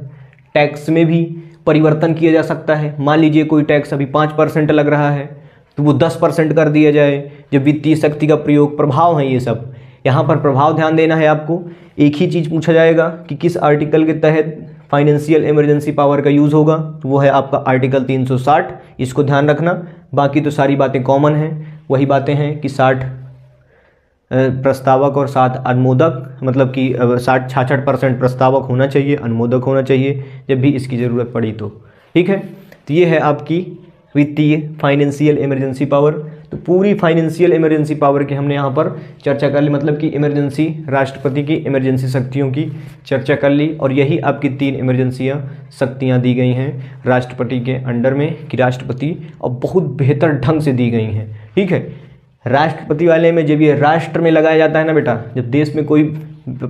टैक्स में भी परिवर्तन किया जा सकता है। मान लीजिए कोई टैक्स अभी पाँच परसेंट लग रहा है तो वो दस परसेंट कर दिया जाए। जब वित्तीय शक्ति का प्रयोग, प्रभाव है ये सब, यहाँ पर प्रभाव ध्यान देना है आपको। एक ही चीज़ पूछा जाएगा कि किस आर्टिकल के तहत फाइनेंशियल इमरजेंसी पावर का यूज़ होगा वो है आपका आर्टिकल 360 इसको ध्यान रखना। बाकी तो सारी बातें कॉमन हैं। वही बातें हैं कि 60 प्रस्तावक और सात अनुमोदक मतलब कि साठ, छाछठ परसेंट प्रस्तावक होना चाहिए, अनुमोदक होना चाहिए, जब भी इसकी ज़रूरत पड़ी तो। ठीक है? तो ये है आपकी वित्तीय फाइनेंशियल इमरजेंसी पावर तो पूरी फाइनेंशियल इमरजेंसी पावर की हमने यहाँ पर चर्चा कर ली मतलब कि इमरजेंसी राष्ट्रपति की इमरजेंसी शक्तियों की चर्चा कर ली, और यही आपकी तीन इमरजेंसियाँ शक्तियाँ दी गई हैं राष्ट्रपति के अंडर में, कि राष्ट्रपति और बहुत बेहतर ढंग से दी गई हैं। ठीक है? राष्ट्रपति वाले में जब ये राष्ट्र में लगाया जाता है ना बेटा, जब देश में कोई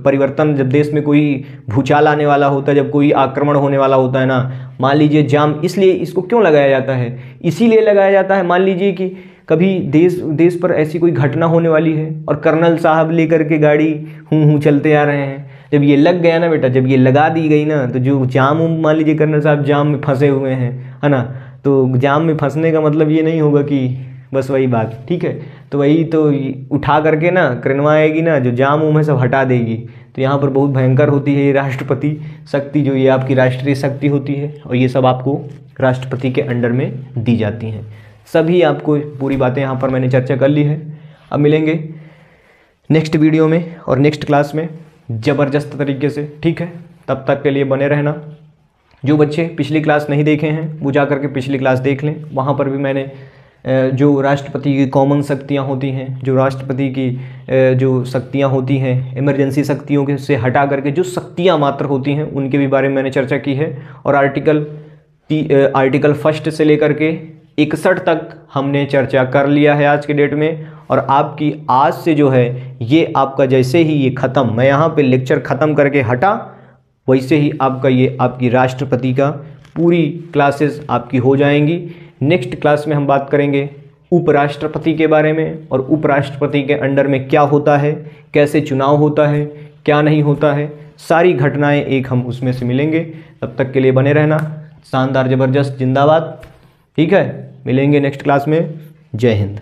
परिवर्तन, जब देश में कोई भूचाल आने वाला होता है, जब कोई आक्रमण होने वाला होता है ना, मान लीजिए जाम, इसलिए इसको क्यों लगाया जाता है? इसीलिए लगाया जाता है, मान लीजिए कि कभी देश देश पर ऐसी कोई घटना होने वाली है और कर्नल साहब लेकर के गाड़ी हूँ हूँ चलते आ रहे हैं। जब ये लग गया ना बेटा, जब ये लगा दी गई ना तो जो जाम, मान लीजिए कर्नल साहब जाम में फंसे हुए हैं, है ना? तो जाम में फंसने का मतलब ये नहीं होगा कि बस वही बात, ठीक है? तो वही तो उठा करके ना क्रेनवा आएगी ना, जो जाम उम है सब हटा देगी। तो यहाँ पर बहुत भयंकर होती है ये राष्ट्रपति शक्ति, जो ये आपकी राष्ट्रीय शक्ति होती है, और ये सब आपको राष्ट्रपति के अंडर में दी जाती हैं। सभी आपको पूरी बातें यहाँ पर मैंने चर्चा कर ली है। अब मिलेंगे नेक्स्ट वीडियो में और नेक्स्ट क्लास में, ज़बरदस्त तरीके से, ठीक है? तब तक के लिए बने रहना। जो बच्चे पिछली क्लास नहीं देखे हैं, वो जा करके पिछली क्लास देख लें। वहाँ पर भी मैंने जो राष्ट्रपति की कॉमन शक्तियाँ होती हैं, जो राष्ट्रपति की जो शक्तियाँ होती हैं इमरजेंसी शक्तियों के से हटा करके जो शक्तियाँ मात्र होती हैं, उनके भी बारे में मैंने चर्चा की है। और आर्टिकल आर्टिकल फ़र्स्ट से लेकर के इकसठ तक हमने चर्चा कर लिया है आज के डेट में। और आपकी आज से जो है, ये आपका जैसे ही ये ख़त्म, मैं यहाँ पे लेक्चर ख़त्म करके हटा, वैसे ही आपका ये, आपकी राष्ट्रपति का पूरी क्लासेस आपकी हो जाएँगी। नेक्स्ट क्लास में हम बात करेंगे उपराष्ट्रपति के बारे में और उपराष्ट्रपति के अंडर में क्या होता है, कैसे चुनाव होता है, क्या नहीं होता है, सारी घटनाएँ एक हम उसमें से मिलेंगे। तब तक के लिए बने रहना। शानदार, ज़बरदस्त, जिंदाबाद। ठीक है? मिलेंगे नेक्स्ट क्लास में। जय हिंद।